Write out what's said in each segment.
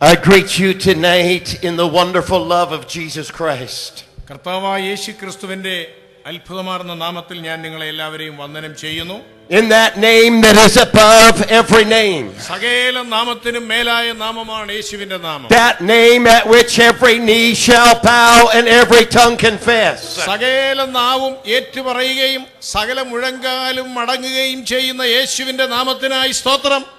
I greet you tonight in the wonderful love of Jesus Christ. കർത്താവായ യേശു ക്രിസ്തുവിന്റെ അത്ഭുതമാർന്ന നാമത്തിൽ ഞാൻ നിങ്ങളെ എല്ലാവരെയും വന്ദനം ചെയ്യുന്നു In that name that is above every name. സകല നാമത്തിനും മേലായ നാമമാണ് യേശുവിന്റെ നാമം That name at which every knee shall bow and every tongue confess. സകല നാവും ഏറ്റുപറയുകയും സകല മുഴങ്കാലും മടങ്ങുകയും ചെയ്യുന്ന യേശുവിന്റെ നാമത്തിനായി സ്തോത്രം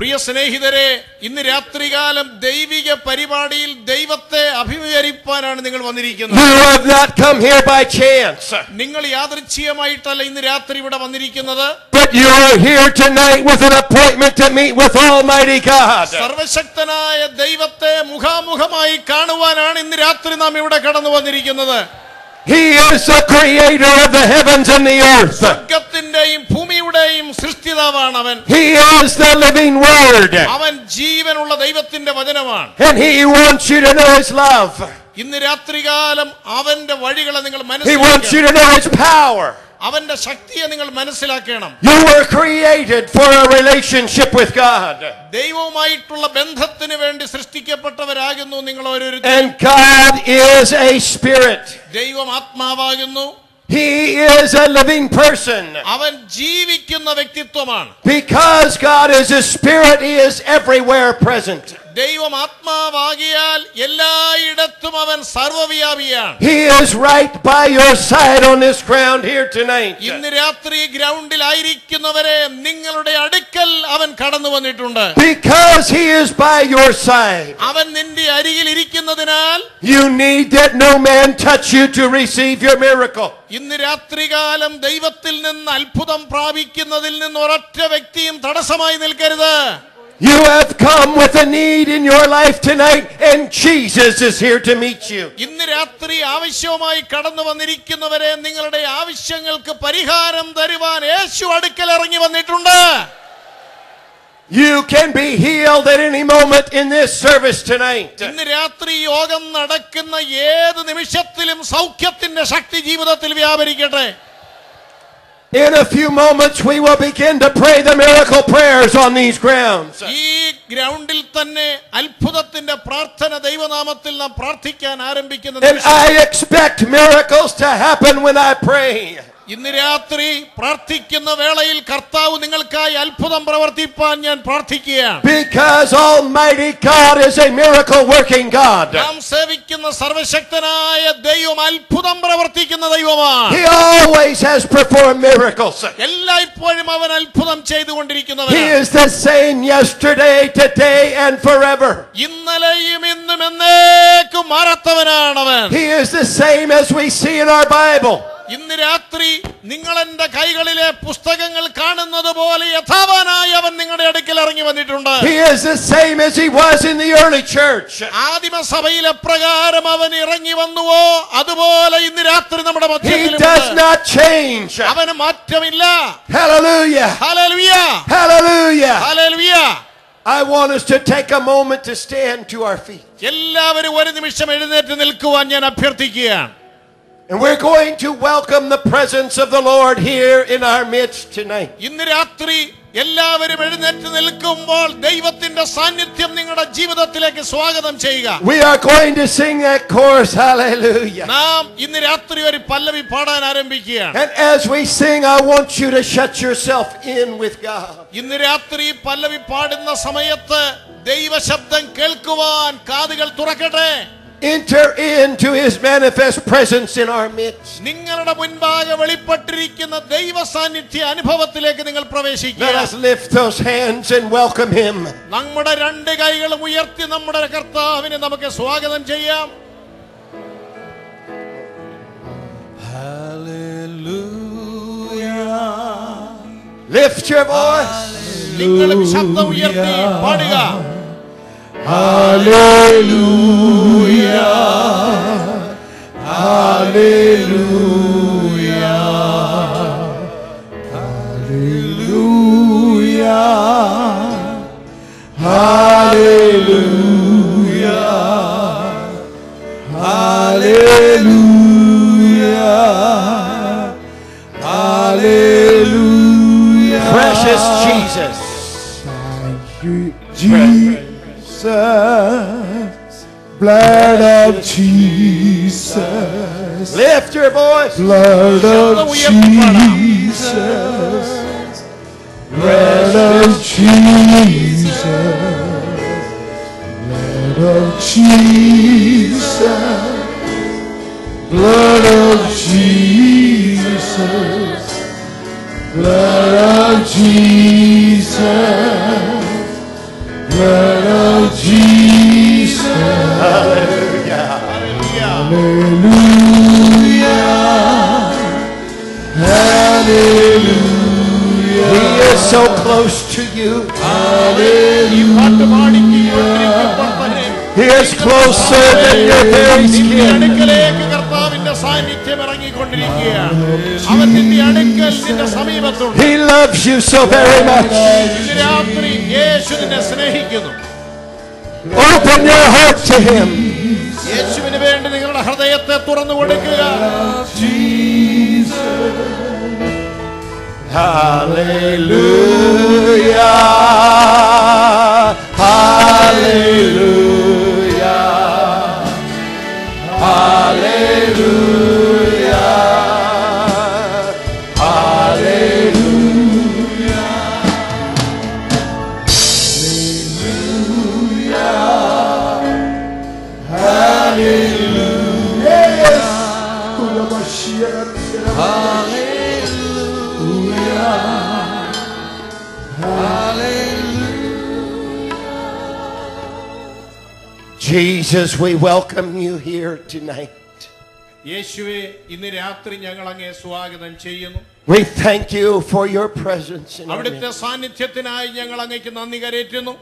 പ്രിയ സ്നേഹിതരെ ഇന്ന് രാത്രികാലം ദൈവിക പരിപാടിയിൽ ദൈവത്തെ അഭിമുഖീകരിപ്പാനാണ് നിങ്ങൾ വന്നിരിക്കുന്നത്. നിങ്ങൾ യാദൃച്ഛികമായിട്ടല്ല ഇന്ന് രാത്രി ഇവിടെ വന്നിരിക്കുന്നത്. സർവശക്തനായ ദൈവത്തെ മുഖാമുഖമായി കാണുവാനാണ് ഇന്ന് രാത്രി നാം ഇവിടെ കടന്നു വന്നിരിക്കുന്നത്. He is the creator of the heavens and the earth. സ്വർഗത്തിന്റെയും ഭൂമിയുടെയും സൃഷ്ടിതാവാണ് അവൻ He is the living Word. അവൻ ജീവനുള്ള ദൈവത്തിന്റെ വചനമാണ് And He wants you to know His love. ഇന്ന് രാത്രികാലം അവന്റെ വഴികളെ നിങ്ങൾ He wants you മനസ്സിലാക്കണം to know His power. അവന്റെ ശക്തിയെ നിങ്ങൾ മനസ്സിലാക്കണം You were created for a relationship with God. ദൈവവുമായിട്ടുള്ള ബന്ധത്തിന് വേണ്ടി സൃഷ്ടിക്കപ്പെട്ടവരാകുന്നു നിങ്ങൾ ഓരോരുത്തരും And God is a spirit. ദൈവം ആത്മാവാകുന്നു He is a living person. അവൻ ജീവിക്കുന്ന വ്യക്തിത്വമാണ് Because God is a spirit, He is everywhere present. ദൈവം ആത്മാവാകിയാൽ എല്ലായിടത്തും അവൻ സർവവ്യാപിയാണ് He is right by your side on this ground here tonight. ഇന്ന് രാത്രി ഗ്രൗണ്ടിൽ ആയിരിക്കുന്നവരെ നിങ്ങളുടെ അടുക്കൽ അവൻ കടന്നു വന്നിട്ടുണ്ട് Because He is by your side. അവൻ നിന്റെ അരികിൽ ഇരിക്കുന്നതിനാൽ You need that no man touch you to receive your miracle. ഇന്ന് രാത്രികാലം ദൈവത്തിൽ നിന്ന് അത്ഭുതം പ്രാപിക്കുന്നതിൽ നിന്ന് ഒരൊറ്റ വ്യക്തിയും തടസ്സമായി നിൽക്കരുത് You have come with a need in your life tonight, and Jesus is here to meet you. ഇന്ന് രാത്രി ആവശ്യവുമായി കടന്നു വന്നിരിക്കുന്നവരെ നിങ്ങളുടെ ആവശ്യങ്ങൾക്ക് പരിഹാരം തരുവാൻ യേശു അടുക്കൽ ഇറങ്ങി വന്നിട്ടുണ്ട് You can be healed at any moment in this service tonight. ഇന്ന് രാത്രി യോഗം നടക്കുന്ന ഏത് നിമിഷത്തിലും സൗഖ്യത്തിന്റെ ശക്തി ജീവിതത്തിൽ വ്യാപരിക്കട്ടെ In a few moments, we will begin to pray the miracle prayers on these grounds. ഈ ഗ്രൗണ്ടിൽ തന്നെ അത്ഭുതത്തിന്റെ പ്രാർത്ഥന ദൈവനാമത്തിൽ നാം പ്രാർത്ഥിക്കാൻ ആരംഭിക്കുന്ന And നിമിഷം I expect miracles to happen when I pray. ഇന്ന് രാത്രി പ്രാർത്ഥിക്കുന്ന വേളയിൽ കർത്താവ് നിങ്ങൾക്കായി അത്ഭുതം പ്രവർത്തിപ്പാൻ ഞാൻ പ്രാർത്ഥിക്കുകയാണ് Because Almighty God is a miracle working God. നാം സേവിക്കുന്ന സർവശക്തനായ ദൈവം അത്ഭുതം പ്രവർത്തിക്കുന്ന ദൈവമാണ് He always has performed miracles. എല്ലായ്പ്പോഴും അവൻ അത്ഭുതം He ചെയ്തുകൊണ്ടിരിക്കുന്നവനാണ് is the same yesterday, today, and forever. ഇന്നലെയും ഇന്നും എന്നേക്കും മാറത്തവനാണ് He is the same as we see in our Bible. ഇന്ന് രാത്രി നിങ്ങൾ എന്റെ കൈകളിലെ പുസ്തകങ്ങൾ കാണുന്നത് പോലെ യഥാവാനായി അവൻ നിങ്ങളുടെ അടുക്കൽ ഇറങ്ങി വന്നിട്ടുണ്ട് ആദിമ is the same as he was in the early church. ആദിമസഭയിൽ എപ്രകാരം അവൻ ഇറങ്ങി വന്നുവോ അതുപോലെ ഇന്ന് രാത്രി നമ്മുടെ He does not change. അവന് മാറ്റമില്ല Hallelujah. Hallelujah. I want us to take a moment to stand to our feet. എല്ലാവരും ഒരു നിമിഷം എഴുന്നേറ്റ് നിൽക്കുവാൻ ഞാൻ അഭ്യർത്ഥിക്കുകയാണ് And we're going to welcome the presence of the Lord here in our midst tonight. ഇന്ന് രാത്രി എല്ലാവരും എഴുന്നേറ്റ് നിൽക്കുമ്പോൾ ദൈവത്തിന്റെ സാന്നിധ്യം നിങ്ങളുടെ ജീവിതത്തിലേക്ക് സ്വാഗതം ചെയ്യുക We are going to sing that chorus. Hallelujah. നാം ഇന്ന് രാത്രി ഒരു പല്ലവി പാടാൻ ആരംഭിക്കുകയാണ് And as we sing, I want you to shut yourself in with God. ഇന്ന് രാത്രി പല്ലവി പാടുന്ന സമയത്ത് ദൈവശബ്ദം കേൾക്കുവാൻ കാതുകൾ തുറക്കട്ടെ Enter into his manifest presence in our midst. നിങ്ങളുടെ മുൻപാകെ വെളിപ്പെട്ടിരിക്കുന്ന ദൈവ സാന്നിധ്യ അനുഭവത്തിലേക്ക് നിങ്ങൾ Let പ്രവേശിക്കുക us lift those hands and welcome him. നമ്മുടെ രണ്ട് കൈകളും ഉയർത്തി നമ്മുടെ കർത്താവിനെ നമുക്ക് സ്വാഗതം ചെയ്യാം Lift your voice. നിങ്ങളും ശബ്ദം ഉയർത്തി പാടുക Alléluia. Alléluia. blood of Jesus. Lift your voice. Blood of Jesus. Blood of Jesus. Blood of Jesus. closer than your very നിന്റെ skin. അടുക്കലേക്ക് കർത്താവിന്റെ സാന്നിധ്യം ഇറങ്ങിക്കൊണ്ടിരിക്കുകയാണ് അവൻ നിന്റെ അടുക്കൽ നിന്റെ സമീപത്തുണ്ട് He loves you so very much. ഇന്ന് രാത്രി യേശു നിന്നെ സ്നേഹിക്കുന്നു Open your heart to Him. യേശുവിന് വേണ്ടി നിങ്ങളുടെ ഹൃദയത്തെ തുറന്നു കൊടുക്കുക Hallelujah. Jesus, we welcome you here tonight. യേശുവെ ഇന്ന് രാത്രി ഞങ്ങൾ അങ്ങേ സ്വാഗതം ചെയ്യുന്നു We thank you for your presence in our അവിടുത്തെ midst. സാന്നിധ്യത്തിനായി ഞങ്ങൾ അങ്ങേക്ക് നന്ദി കരേറ്റുന്നു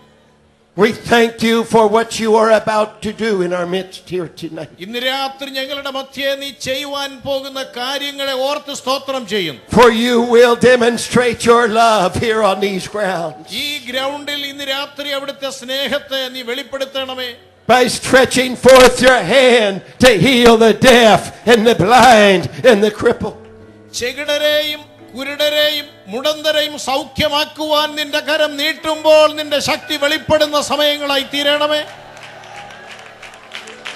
We thank you for what you are about to do in our midst here tonight. ഇന്ന് രാത്രി ഞങ്ങളുടെ മധ്യേ നീ ചെയ്യുവാൻ പോകുന്ന കാര്യങ്ങളെ ഓർത്ത് സ്തോത്രം ചെയ്യുന്നു For you will demonstrate your love here on these grounds ഈ ഗ്രൗണ്ടിൽ ഇന്ന് രാത്രി അവിടുത്തെ സ്നേഹത്തെ നീ വെളിപ്പെടുത്തണമേ by stretching forth your hand to heal the deaf and the blind and the crippled. ചെകിടരെയും കുരുടരെയും മുടന്തരെയും സൗഖ്യമാക്കുവാൻ നിന്റെ കരം നീട്ടുമ്പോൾ നിന്റെ ശക്തി വെളിപ്പെടുന്ന സമയങ്ങളായി തീരണമേ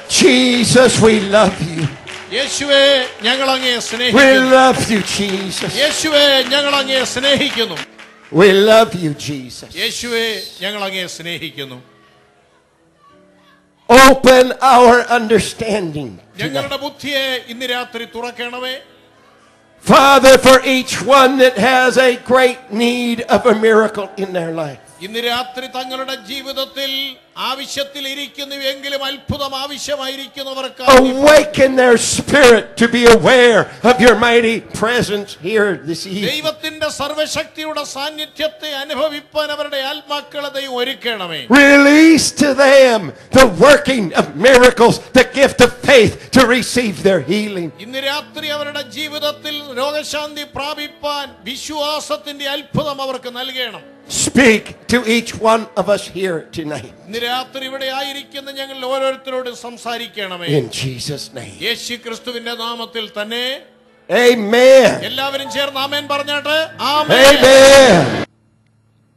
Jesus, we love you. യേശുവെ ഞങ്ങൾ അങ്ങേ We സ്നേഹിക്കുന്നു love you, Jesus. യേശുവെ ഞങ്ങൾ അങ്ങേ സ്നേഹിക്കുന്നു We love you, Jesus. യേശുവെ ഞങ്ങൾ അങ്ങേ സ്നേഹിക്കുന്നു Open our understanding. tonight. ഞങ്ങളുടെ ബുദ്ധിയെ ഇന്ന് രാത്രി തുറക്കണമേ Father, for each one that has a great need of a miracle in their life. ഇന്ന് രാത്രി തങ്ങളുടെ ജീവിതത്തിൽ ആവശ്യത്തിൽ ഇരിക്കുന്നുവെങ്കിലും അത്ഭുതം ആവശ്യമായിരിക്കുന്നവർക്ക് Awaken their spirit to be aware of your mighty presence here this evening. ദൈവത്തിന്റെ സർവശക്തിയുടെ സാന്നിധ്യത്തെ അനുഭവിപ്പാൻ അവരുടെ ആത്മാക്കളെ ദൈവം ഒരുക്കണമേ Release to them the working of miracles, the gift of faith to receive their healing. ഇന്ന് രാത്രി അവരുടെ ജീവിതത്തിൽ രോഗശാന്തി പ്രാപിപ്പാൻ വിശ്വാസത്തിന്റെ അത്ഭുതം അവർക്ക് നൽകണം Speak to each one of us here tonight. ഇന്ന് രാത്രി ഇവിടെ ആയിരിക്കുന്ന ഞങ്ങൾ ഓരോരുത്തരോടും സംസാരിക്കണമേ In Jesus' name. യേശു ക്രിസ്തുവിന്റെ നാമത്തിൽ തന്നെ Amen. എല്ലാവരും ചേർന്ന് ആമേൻ പറഞ്ഞാട്ട് ആമേൻ Amen.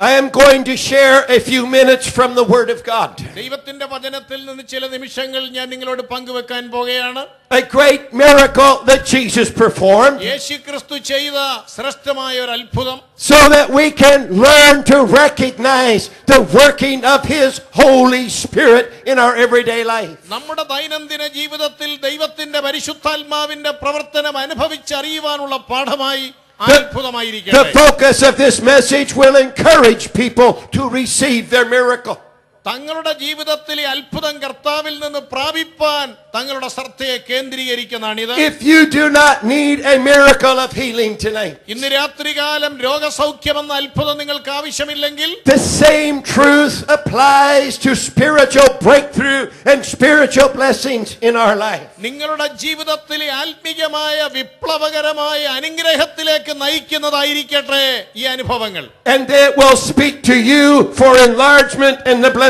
I am going to share a few minutes from the Word of God. ദൈവത്തിന്റെ വചനത്തിൽ നിന്ന് ചില നിമിഷങ്ങൾ ഞാൻ നിങ്ങളോട് പങ്കുവെക്കാൻ പോകുകയാണ് A great miracle that Jesus performed യേശു ക്രിസ്തു ചെയ്ത ശ്രേഷ്ഠമായ ഒരു അത്ഭുതം so that we can learn to recognize the working of His Holy Spirit in our everyday life. നമ്മുടെ ദൈനംദിന ജീവിതത്തിൽ ദൈവത്തിന്റെ പരിശുദ്ധാത്മാവിന്റെ പ്രവർത്തനം അനുഭവിച്ചറിയുവാനുള്ള പാഠമായി ആ The, the focus of this message will encourage people to receive their miracle. തങ്ങളുടെ ജീവിതത്തിലെ അത്ഭുതം കർത്താവിൽ നിന്ന് പ്രാപിപ്പാൻ തങ്ങളുടെ ശ്രദ്ധയെ കേന്ദ്രീകരിക്കുന്നതാണിത് If you do not need a miracle of healing tonight, ഇന്ന് രാത്രികാലം രോഗസൗഖ്യമെന്ന അത്ഭുതം നിങ്ങൾക്ക് ആവശ്യമില്ലെങ്കിൽ the same truth applies to spiritual breakthrough and spiritual blessings in our life. നിങ്ങളുടെ ജീവിതത്തിലെ ആത്മീയമായ വിപ്ലവകരമായ അനുഗ്രഹത്തിലേക്ക് നയിക്കുന്നതായിരിക്കട്ടെ ഈ അനുഭവങ്ങൾ And it will speak to you for enlargement and the blessing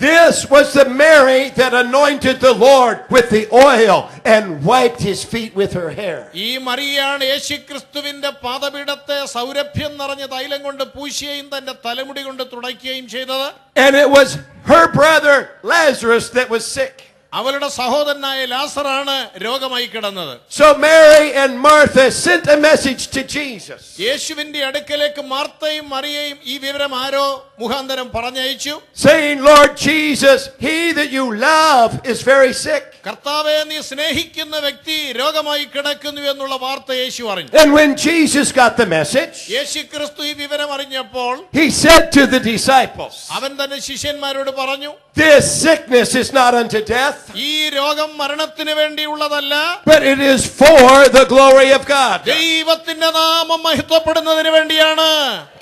This was the Mary that anointed the Lord with the oil and wiped his feet with her hair. ഈ മറിയാണ് യേശുക്രിസ്തുവിന്റെ പാദപീഠത്തെ സൗരഭ്യം നിറഞ്ഞ തൈലം കൊണ്ട് പൂശുകയും തന്റെ തലമുടി കൊണ്ട് തുടയ്ക്കുകയും ചെയ്തത് And it was her brother Lazarus that was sick. അവളുടെ സഹോദരനായ ലാസറാണ് രോഗമായി കിടന്നത് So Mary and Martha sent a message to Jesus. യേശുവിന്റെ അടുക്കലേക്ക് മാർത്തയും മറിയയും ഈ വിവരം ആരോ മുഖാന്തരം പറഞ്ഞയച്ചു saying, Lord Jesus, he that you love is very sick. കർത്താവെ നീ സ്നേഹിക്കുന്ന വ്യക്തി രോഗമായി കിടക്കുന്നു എന്നുള്ള വാർത്ത യേശു അറിഞ്ഞു And when Jesus got the message, യേശു ക്രിസ്തു ഈ വിവരം അറിഞ്ഞപ്പോൾ he said to the disciples, അവൻ തന്റെ ശിഷ്യന്മാരോട് പറഞ്ഞു This sickness is not unto death, ഈ രോഗം മരണത്തിന് വേണ്ടിയുള്ളതല്ല but it is for the glory of God, ദൈവത്തിന്റെ നാമം മഹത്വപ്പെടുന്നതിന് വേണ്ടിയാണ്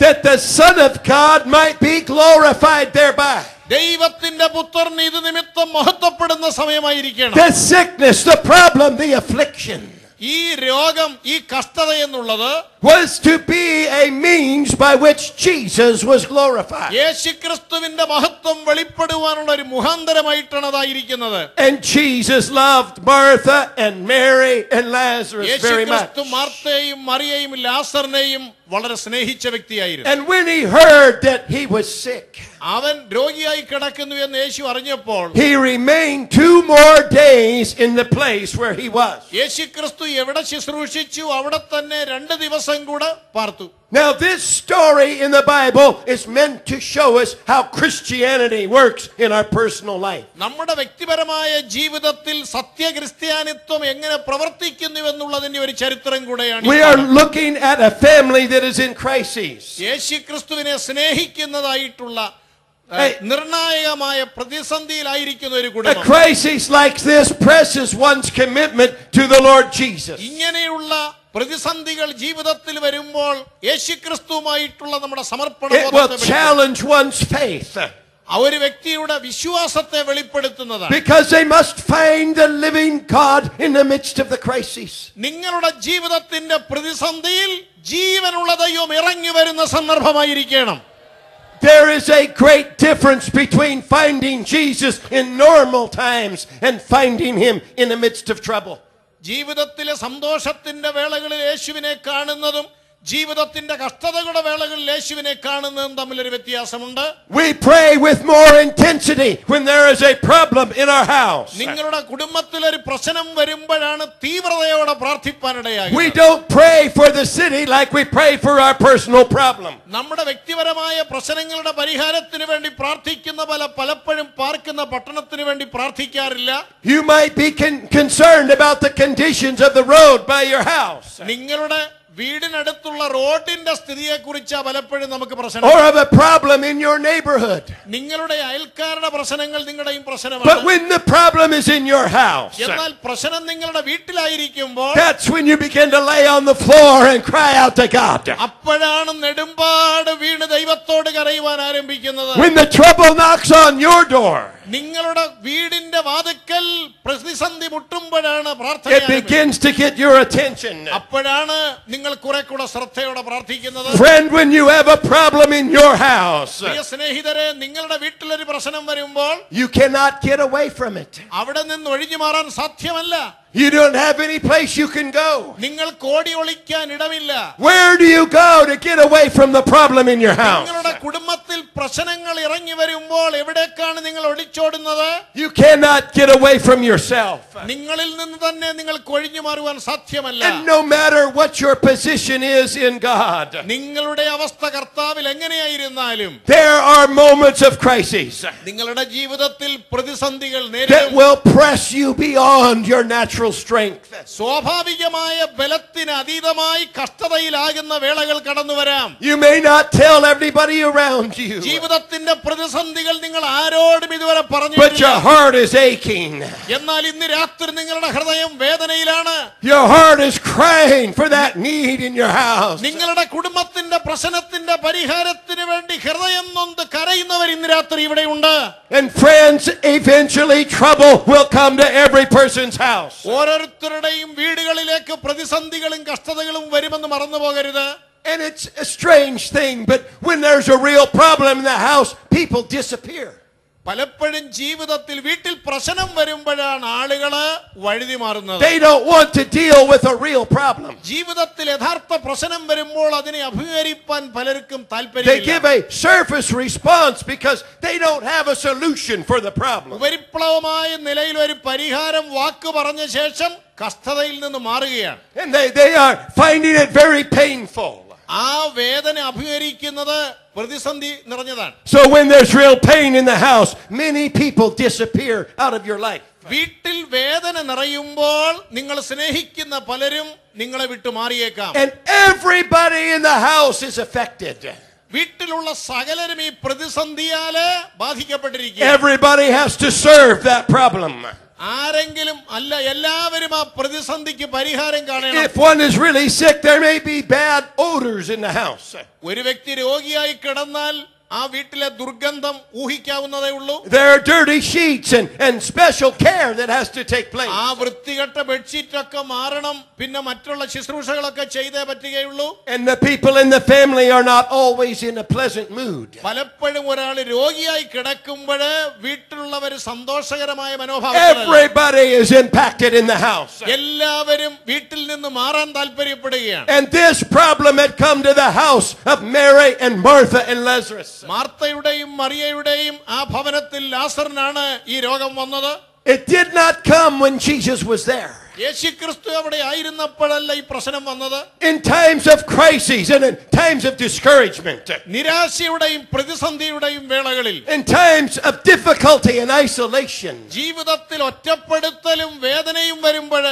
that the Son of God might be glorified thereby. ദൈവത്തിന്റെ പുത്രൻ ഇത് നിമിത്തം മഹത്വപ്പെടുന്ന സമയമായിരിക്കണം The sickness, the problem, the affliction ഈ രോഗം ഈ കഷ്ടത എന്നുള്ളത് was to be a means by which Jesus was glorified. യേശുക്രിസ്തുവിന്റെ മഹത്വം വെളിപ്പെടുവാനുള്ള ഒരു മുഖാന്തരമായിട്ടാണ് അതായിരിക്കുന്നത് And Jesus loved Martha and Mary and Lazarus very much. യേശുക്രിസ്തു മാർത്തയെയും മറിയയും ലാസറിനെയും വളരെ സ്നേഹിച്ച വ്യക്തിയായിരുന്നു And when he heard that he was sick, അവൻ രോഗിയായി കിടക്കുന്നു എന്ന് യേശു അറിഞ്ഞപ്പോൾ he remained two more days in the place where he was. യേശുക്രിസ്തു എവിടെ ശുശ്രൂഷിച്ചു അവിടെ തന്നെ രണ്ട് ദിവസം കൂടെ പാർത്തു Now, this story in the Bible is meant to show us how Christianity works in our personal life. നമ്മുടെ വ്യക്തിപരമായ ജീവിതത്തിൽ സത്യക്രിസ്ത്യാനിത്വം എങ്ങനെ പ്രവർത്തിക്കുന്നു എന്നുള്ളതിന്റെ ഒരു ചരിത്രം കൂടെയാണ് ഈ We are പാഠം. looking at a family that is in crises. യേശുക്രിസ്തുവിനെ സ്നേഹിക്കുന്നതായിട്ടുള്ള ഏഹ്, Hey. നിർണായകമായ പ്രതിസന്ധിയിലായിരിക്കുന്ന ഒരു A കുടുംബം crisis like this presses one's commitment to the Lord Jesus. ഇങ്ങനെയുള്ള പ്രതിസന്ധികൾ ജീവിതത്തിൽ വരുമ്പോൾ യേശുക്രിസ്തുവുമായിട്ടുള്ള നമ്മുടെ സമർപ്പണ It will ബോധത്തെ വെളിപ്പെടുത്തും. challenge one's faith ആ ഒരു വ്യക്തിയുടെ വിശ്വാസത്തെ വെളിപ്പെടുത്തുന്നതാണ് because they must find the living God in the midst of the crisis. നിങ്ങളുടെ ജീവിതത്തിന്റെ പ്രതിസന്ധിയിൽ ജീവനുള്ള ദൈവം ഇറങ്ങി വരുന്ന സന്ദർഭമായിരിക്കണം There is a great difference between finding Jesus in normal times and finding him in the midst of trouble. ജീവിതത്തിലെ സന്തോഷത്തിന്റെ വേളകളിൽ യേശുവിനെ കാണുന്നതും ജീവിതത്തിന്റെ കഷ്ടതകളുടെ വേളകളിൽ യേശുവിനെ കാണുന്നതും തമ്മിലൊരു വ്യത്യാസമുണ്ട് We pray with more intensity when there is a problem in our house. നിങ്ങളുടെ കുടുംബത്തിൽ ഒരു പ്രശ്നം വരുമ്പോഴാണ് തീവ്രതയോടെ We പ്രാർത്ഥിപ്പാനിടയാകുന്നത് don't pray for the city like we pray for our personal problem. നമ്മുടെ വ്യക്തിപരമായ പ്രശ്നങ്ങളുടെ പരിഹാരത്തിന് വേണ്ടി പ്രാർത്ഥിക്കുന്ന പല പലപ്പോഴും പാർക്കുന്ന പട്ടണത്തിന് വേണ്ടി പ്രാർത്ഥിക്കാറില്ല You might be con- concerned about the conditions of the road by your house നിങ്ങളുടെ വീടിനടുത്തുള്ള റോഡിന്റെ സ്ഥിതിയെ കുറിച്ചാ പലപ്പോഴും നമുക്ക് പ്രശ്നം or of a problem in your neighborhood. നിങ്ങളുടെ അയൽക്കാരുടെ പ്രശ്നങ്ങൾ നിങ്ങളുടെയും But പ്രശ്നമാണ് when the problem is in your house, എന്നാൽ പ്രശ്നം നിങ്ങളുടെ വീട്ടിലായിരിക്കുമ്പോൾ that's when you begin to lay on the floor and cry out to God. അപ്പോഴാണ് നെടുമ്പാട് വീണ് ദൈവത്തോട് കരയുവാൻ ആരംഭിക്കുന്നത് When the trouble knocks on your door, നിങ്ങളുടെ വീടിന്റെ വാതുക്കൽ പ്രതിസന്ധി മുട്ടുമ്പോഴാണ് പ്രാർത്ഥന it ആരംഭിക്കുന്നത്. begins to get your attention. അപ്പോഴാണ് നിങ്ങൾ കുറെ കൂടെ ശ്രദ്ധയോടെ പ്രാർത്ഥിക്കുന്നത് Friend, when you have a problem in your house, പ്രിയ സ്നേഹിതരെ നിങ്ങളുടെ വീട്ടിലൊരു പ്രശ്നം വരുമ്പോൾ you cannot get away from it. അവിടെ നിന്ന് ഒഴിഞ്ഞു മാറാൻ സാധ്യമല്ല You don't have any place you can go. നിങ്ങൾ കോടി ഒളിക്കാൻ ഇടമില്ല Where do you go to get away from the problem in your house? നിങ്ങളുടെ കുടുംബത്തിൽ പ്രശ്നങ്ങൾ ഇറങ്ങി വരുമ്പോൾ എവിടേക്കാണ് നിങ്ങൾ ഒളിച്ചോടുന്നത് You cannot get away from yourself. നിങ്ങളിൽ നിന്ന് തന്നെ നിങ്ങൾക്ക് ഒഴിഞ്ഞു മാറുവാൻ സാധ്യമല്ല And no matter what your position is in God, നിങ്ങളുടെ അവസ്ഥ കർത്താവിൽ എങ്ങനെയായിരുന്നാലും there are moments of crisis നിങ്ങളുടെ ജീവിതത്തിൽ പ്രതിസന്ധികൾ that നേരിടും will press you beyond your natural strength. സ്വാഭാവികമായ ബലത്തിന് അതീതമായി കഷ്ടതയിലാകുന്ന വേളകൾ കടന്നു വരാം You may not tell everybody around you. ജീവിതത്തിന്റെ പ്രതിസന്ധികൾ നിങ്ങൾ ആരോടും ഇതുവരെ പറഞ്ഞു but your heart is aching. എന്നാൽ ഇന്ന് രാത്രി നിങ്ങളുടെ ഹൃദയം വേദനയിലാണ് Your heart is crying for that need in your house. നിങ്ങളുടെ കുടുംബത്തിന്റെ പ്രശ്നത്തിന്റെ പരിഹാരത്തിന് വേണ്ടി ഹൃദയം നൊന്ത് കരയുന്നവർ ഇന്ന് രാത്രി ഇവിടെയുണ്ട് And friends, eventually trouble will come to every person's house. ഓരോരുത്തരുടെയും വീടുകളിലേക്ക് പ്രതിസന്ധികളും കഷ്ടതകളും വരുമെന്ന് മറന്നു പോകരുത് And it's a strange thing, but when there's a real problem in the house, people disappear. പലപ്പോഴും ജീവിതത്തിൽ വീട്ടിൽ പ്രശ്നം വരുമ്പോഴാണ് ആളുകൾ വഴുതി മാറുന്നത് They don't want to deal with a real problem. ജീവിതത്തിൽ യഥാർത്ഥ പ്രശ്നം വരുമ്പോൾ അതിനെ അഭിമുഖീകരിപ്പാൻ പലർക്കും They give a surface response because they don't have a solution for the problem. ഉപരിപ്ലവമായ നിലയിൽ ഒരു പരിഹാരം വാക്ക് പറഞ്ഞ ശേഷം കഷ്ടതയിൽ നിന്ന് മാറുകയാണ് And they, they are finding it very painful. ആ വേദന അഭിമുഖീകരിക്കുന്നത് പ്രതിസന്ധി നിറഞ്ഞതാണ് So when there's real pain in the house, many people disappear out of your life. വീട്ടിൽ വേദന നിറയുമ്പോൾ നിങ്ങൾ സ്നേഹിക്കുന്ന പലരും നിങ്ങളെ വിട്ടു മാറിയേക്കാം And everybody in the house is affected. വീട്ടിലുള്ള സകലരും ഈ പ്രതിസന്ധിയാല് ബാധിക്കപ്പെട്ടിരിക്കുക Everybody has to serve that problem. ആരെങ്കിലും അല്ല എല്ലാവരും ആ പ്രതിസന്ധിക്ക് പരിഹാരം കാണണം If one is really sick, there may be bad odors in the house. ഒരു വ്യക്തി രോഗിയായി കിടന്നാൽ ആ വീട്ടിലെ ദുർഗന്ധം ഊഹിക്കാവുന്നതേ ഉള്ളൂ There are dirty sheets and, and special care that has to take place. ആ വൃത്തികെട്ട ബെഡ്ഷീറ്റ് ഒക്കെ മാറണം പിന്നെ മറ്റുള്ള ശുശ്രൂഷകളൊക്കെ ചെയ്തേ പറ്റുകയുള്ളൂ And the people in the family are not always in a pleasant mood. പലപ്പോഴും ഒരാൾ രോഗിയായി കിടക്കുമ്പോൾ വീട്ടിലുള്ളവർ സന്തോഷകരമായ മനോഭാവത്തിലല്ല. Everybody is impacted in the house. എല്ലാവരും വീട്ടിൽ നിന്ന് മാറാൻ താല്പര്യപ്പെടുകയാണ് And this problem had come to the house of Mary and Martha and Lazarus. മാർത്തയുടെയും മറിയയുടെയും ആ ഭവനത്തിൽ ലാസറിനാണ് ഈ രോഗം വന്നത് It did not come when Jesus was there. യേശുക്രിസ്തു അവിടെ ആയിരുന്നപ്പോഴല്ല ഈ പ്രശ്നം വന്നത് In times of crises and in times of discouragement, നിരാശയുടെയും പ്രതിസന്ധിയുടെയും വേളകളിൽ in times of difficulty and isolation, ജീവിതത്തിൽ ഒറ്റപ്പെടുത്തലും വേദനയും വരുമ്പോൾ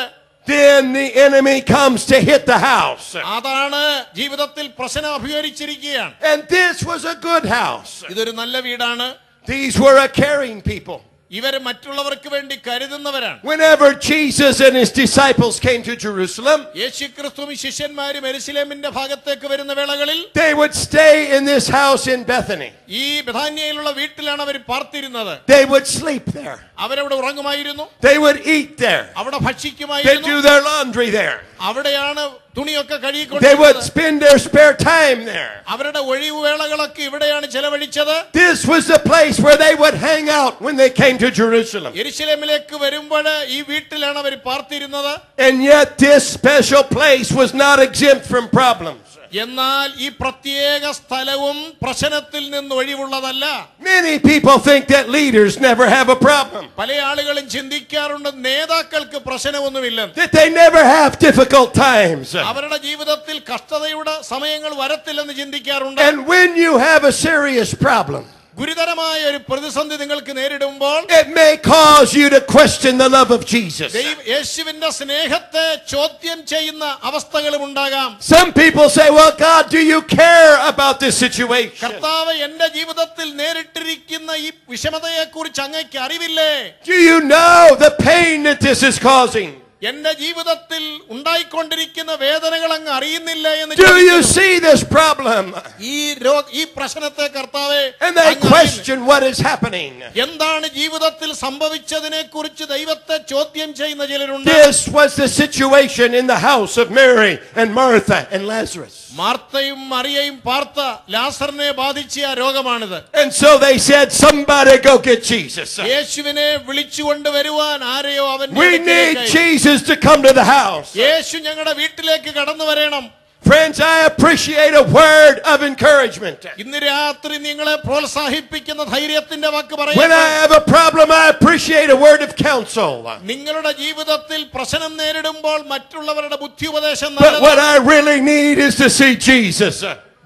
then the enemy comes to hit the house. അതാണ് ജീവിതത്തിൽ പ്രശ്നം അഭിമുഖീകരിച്ചിരിക്കുകയാണ് And this was a good house. ഇതൊരു നല്ല വീടാണ് These were a caring people. ഇവര് മറ്റുള്ളവർക്ക് വേണ്ടി കരുതുന്നവരാണ് Whenever Jesus and his disciples came to Jerusalem, യേശുക്രിസ്തുവും ശിഷ്യന്മാരും എരുസലേമിന്റെ ഭാഗത്തേക്ക് വരുന്ന വേളകളിൽ they would stay in this house in Bethany. ഈ ബഥാന്യയിലുള്ള വീട്ടിലാണ് അവർ പാർത്തിരുന്നത് They would sleep there. അവരവിടെ ഉറങ്ങുമായിരുന്നു They would eat there. അവിടെ They ഭക്ഷിക്കുമായിരുന്നു do their laundry there. അവിടെയാണ് തുണിയൊക്കെ They would കഴുകിക്കൊണ്ടിരുന്നത് spend their spare time there. അവരുടെ ഒഴിവുവേളകളൊക്കെ ഇവിടെയാണ് ചെലവഴിച്ചത് This was the place where they would hang out when they came to Jerusalem. എരിശിലേമിലേക്ക് വരുമ്പോൾ ഈ വീട്ടിലാണ് അവർ പാർത്തിരുന്നത് And yet, this special place was not exempt from problems. എന്നാൽ ഈ പ്രത്യേക സ്ഥലവും പ്രശ്നത്തിൽ നിന്ന് ഒഴിവുള്ളതല്ല Many people think that leaders never have a problem, പല ആളുകളും ചിന്തിക്കാറുണ്ട് നേതാക്കൾക്ക് പ്രശ്നമൊന്നുമില്ലെന്ന് that they never have difficult times. അവരുടെ ജീവിതത്തിൽ കഷ്ടതയുടെ സമയങ്ങൾ വരത്തില്ലെന്ന് ചിന്തിക്കാറുണ്ട് And when you have a serious problem, ഗുരുതരമായ ഒരു പ്രതിസന്ധി നിങ്ങൾക്ക് നേരിടുമ്പോൾ it may cause you to question the love of Jesus. ദൈവ- യേശുവിന്റെ സ്നേഹത്തെ ചോദ്യം ചെയ്യുന്ന അവസ്ഥകളും ഉണ്ടാകാം Some people say, Well, God, do you care about this situation? കർത്താവ് എന്റെ ജീവിതത്തിൽ നേരിട്ടിരിക്കുന്ന ഈ വിഷമതയെ കുറിച്ച് അങ്ങയ്ക്ക് അറിവില്ലേ Do you know the pain that this is causing? എന്റെ ജീവിതത്തിൽ ഉണ്ടായിക്കൊണ്ടിരിക്കുന്ന വേദനകൾ അങ്ങ് അറിയുന്നില്ലേ എന്ന് Do you ചോദിക്കുന്നു. see this problem? ഈ രോഗ ഈ പ്രശ്നത്തെ കർത്താവെ And they അങ്ങ് അറിയുന്നില്ലേ? question what is happening. എന്താണ് ജീവിതത്തിൽ സംഭവിച്ചതിനെ കുറിച്ച് ദൈവത്തെ ചോദ്യം ചെയ്യുന്ന ചിലരുണ്ട് This was the situation in the house of Mary and Martha and Lazarus. മാർത്തയും മറിയയും പാർത്ത ലാസറിനെ ബാധിച്ച ആ രോഗമാണിത് And so they said, Somebody go get Jesus. യേശുവിനെ വിളിച്ചുകൊണ്ട് വരുവാൻ ആരെയോ അവൻ We need Jesus to come to the house. യേശു ഞങ്ങളുടെ വീട്ടിലേക്ക് കടന്നു വരണം Friends, I appreciate a word of encouragement. ഇന്ന് രാത്രി നിങ്ങളെ പ്രോത്സാഹിപ്പിക്കുന്ന ധൈര്യത്തിന്റെ വാക്ക് When I പറയുക have a problem, I appreciate a word of counsel. നിങ്ങളുടെ ജീവിതത്തിൽ പ്രശ്നം നേരിടുമ്പോൾ മറ്റുള്ളവരുടെ ബുദ്ധി ഉപദേശം But what നല്ലതാണ്. I really need is to see Jesus.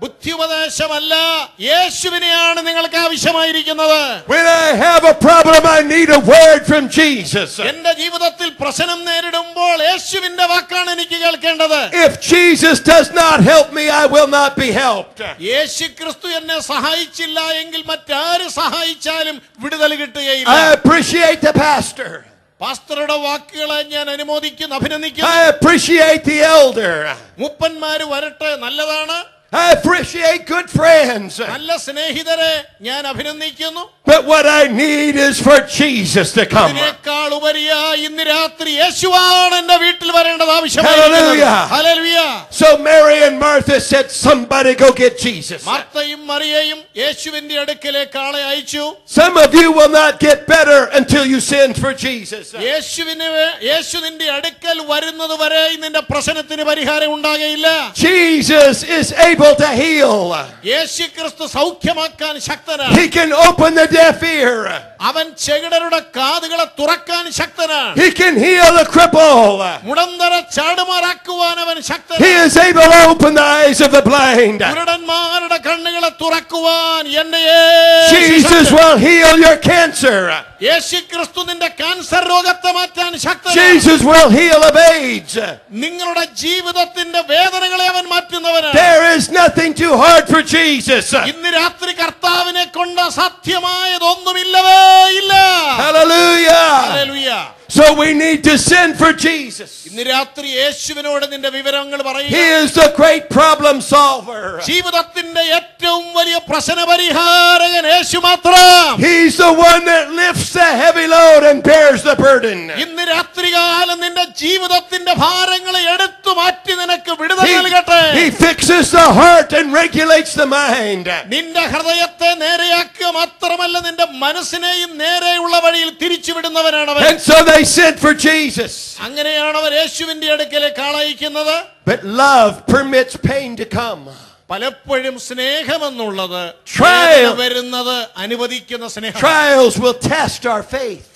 ബുദ്ധിയുപദേശമല്ല യേശുവിനെയാണ് നിങ്ങൾക്ക് ആവശ്യമായിരിക്കുന്നത് When I have a problem, I need a word from Jesus. എന്റെ ജീവിതത്തിൽ പ്രശ്നം നേരിടുമ്പോൾ യേശുവിന്റെ വാക്കാണ് എനിക്ക് കേൾക്കേണ്ടത് If Jesus does not help me, I will not be helped. യേശു ക്രിസ്തു എന്നെ സഹായിച്ചില്ല എങ്കിൽ മറ്റാര് സഹായിച്ചാലും വിടുതൽ കിട്ടുകയില്ല I appreciate the pastor. പാസ്റ്ററുടെ വാക്കുകളെ ഞാൻ അനുമോദിക്കുന്നു അഭിനന്ദിക്കുന്നു I appreciate the elder. മുപ്പന്മാര് വരട്ടെ നല്ലതാണ് I appreciate good friends. നല്ല സ്നേഹിതരെ ഞാൻ അഭിനന്ദിക്കുന്നു But what I need is for Jesus to come. അതിനേക്കാൾ ഉപരിയായി ഇന്ന് രാത്രി യേശുവാണ് എന്റെ വീട്ടിൽ വരേണ്ടത് Hallelujah. ആവശ്യമായി So Mary and Martha said, Somebody go get Jesus. മാർത്തയും മറിയയും യേശുവിന്റെ അടുക്കലേക്ക് ആളെ അയച്ചു Some of you will not get better until you send for Jesus. യേശുവിന് വേ- യേശു നിന്റെ അടുക്കൽ വരുന്നത് വരെ നിന്റെ പ്രശ്നത്തിന് പരിഹാരം ഉണ്ടാകയില്ല Jesus is able to heal. യേശു ക്രിസ്തു സൗഖ്യമാക്കാൻ ശക്തനാണ് He can open the deaf ear. അവൻ ചെകിടരുടെ കാതുകളെ തുറക്കാൻ ശക്തനാണ് He can heal the cripple. മുടന്തര ചാടുമാറാക്കുവാൻ അവൻ He ശക്തനാണ് is able to open the eyes of the blind. കുരുടന്മാരുടെ കണ്ണുകളെ തുറക്കുവാൻ എന്റെ Jesus will heal your cancer. യേശു ക്രിസ്തു നിന്റെ ക്യാൻസർ രോഗത്തെ മാറ്റാൻ ശക്തനാണ് Jesus will heal of AIDS. നിങ്ങളുടെ ജീവിതത്തിന്റെ വേദനകളെ അവൻ മാറ്റുന്നവനാണ് There is nothing too hard for Jesus. ഇന്ന് രാത്രി കർത്താവിനെ കൊണ്ട് അസാധ്യമായതൊന്നുമില്ലവേ ഇല്ല Hallelujah. Hallelujah. So we need to send for Jesus. ഇന്ന് രാത്രി യേശുവിനോട് നിന്റെ വിവരങ്ങൾ He പറയുക is the great problem solver. ജീവിതത്തിന്റെ ഏറ്റവും വലിയ പ്രശ്ന പരിഹാരകൻ യേശു മാത്രം He's the one that lifts the heavy load and bears the burden. ഇന്ന് രാത്രികാലം നിന്റെ ജീവിതത്തിന്റെ ഭാരങ്ങളെ എടുത്തു മാറ്റി നിനക്ക് വിടുതൽ നൽകട്ടെ he fixes the heart and regulates the mind. നിന്റെ ഹൃദയത്തെ നേരെയാക്കുക മാത്രമല്ല നിന്റെ മനസ്സിനെയും നേരെയുള്ള വഴിയിൽ തിരിച്ചുവിടുന്നവനാണ് അവൻ And so they sent for Jesus. അങ്ങനെയാണ് അവർ യേശുവിന്റെ അടുക്കലേക്ക് ആളയക്കുന്നത് But love permits pain to come. പലപ്പോഴും സ്നേഹമെന്നുള്ളത് വരുന്നത് അനുവദിക്കുന്ന സ്നേഹം Trials will test our faith.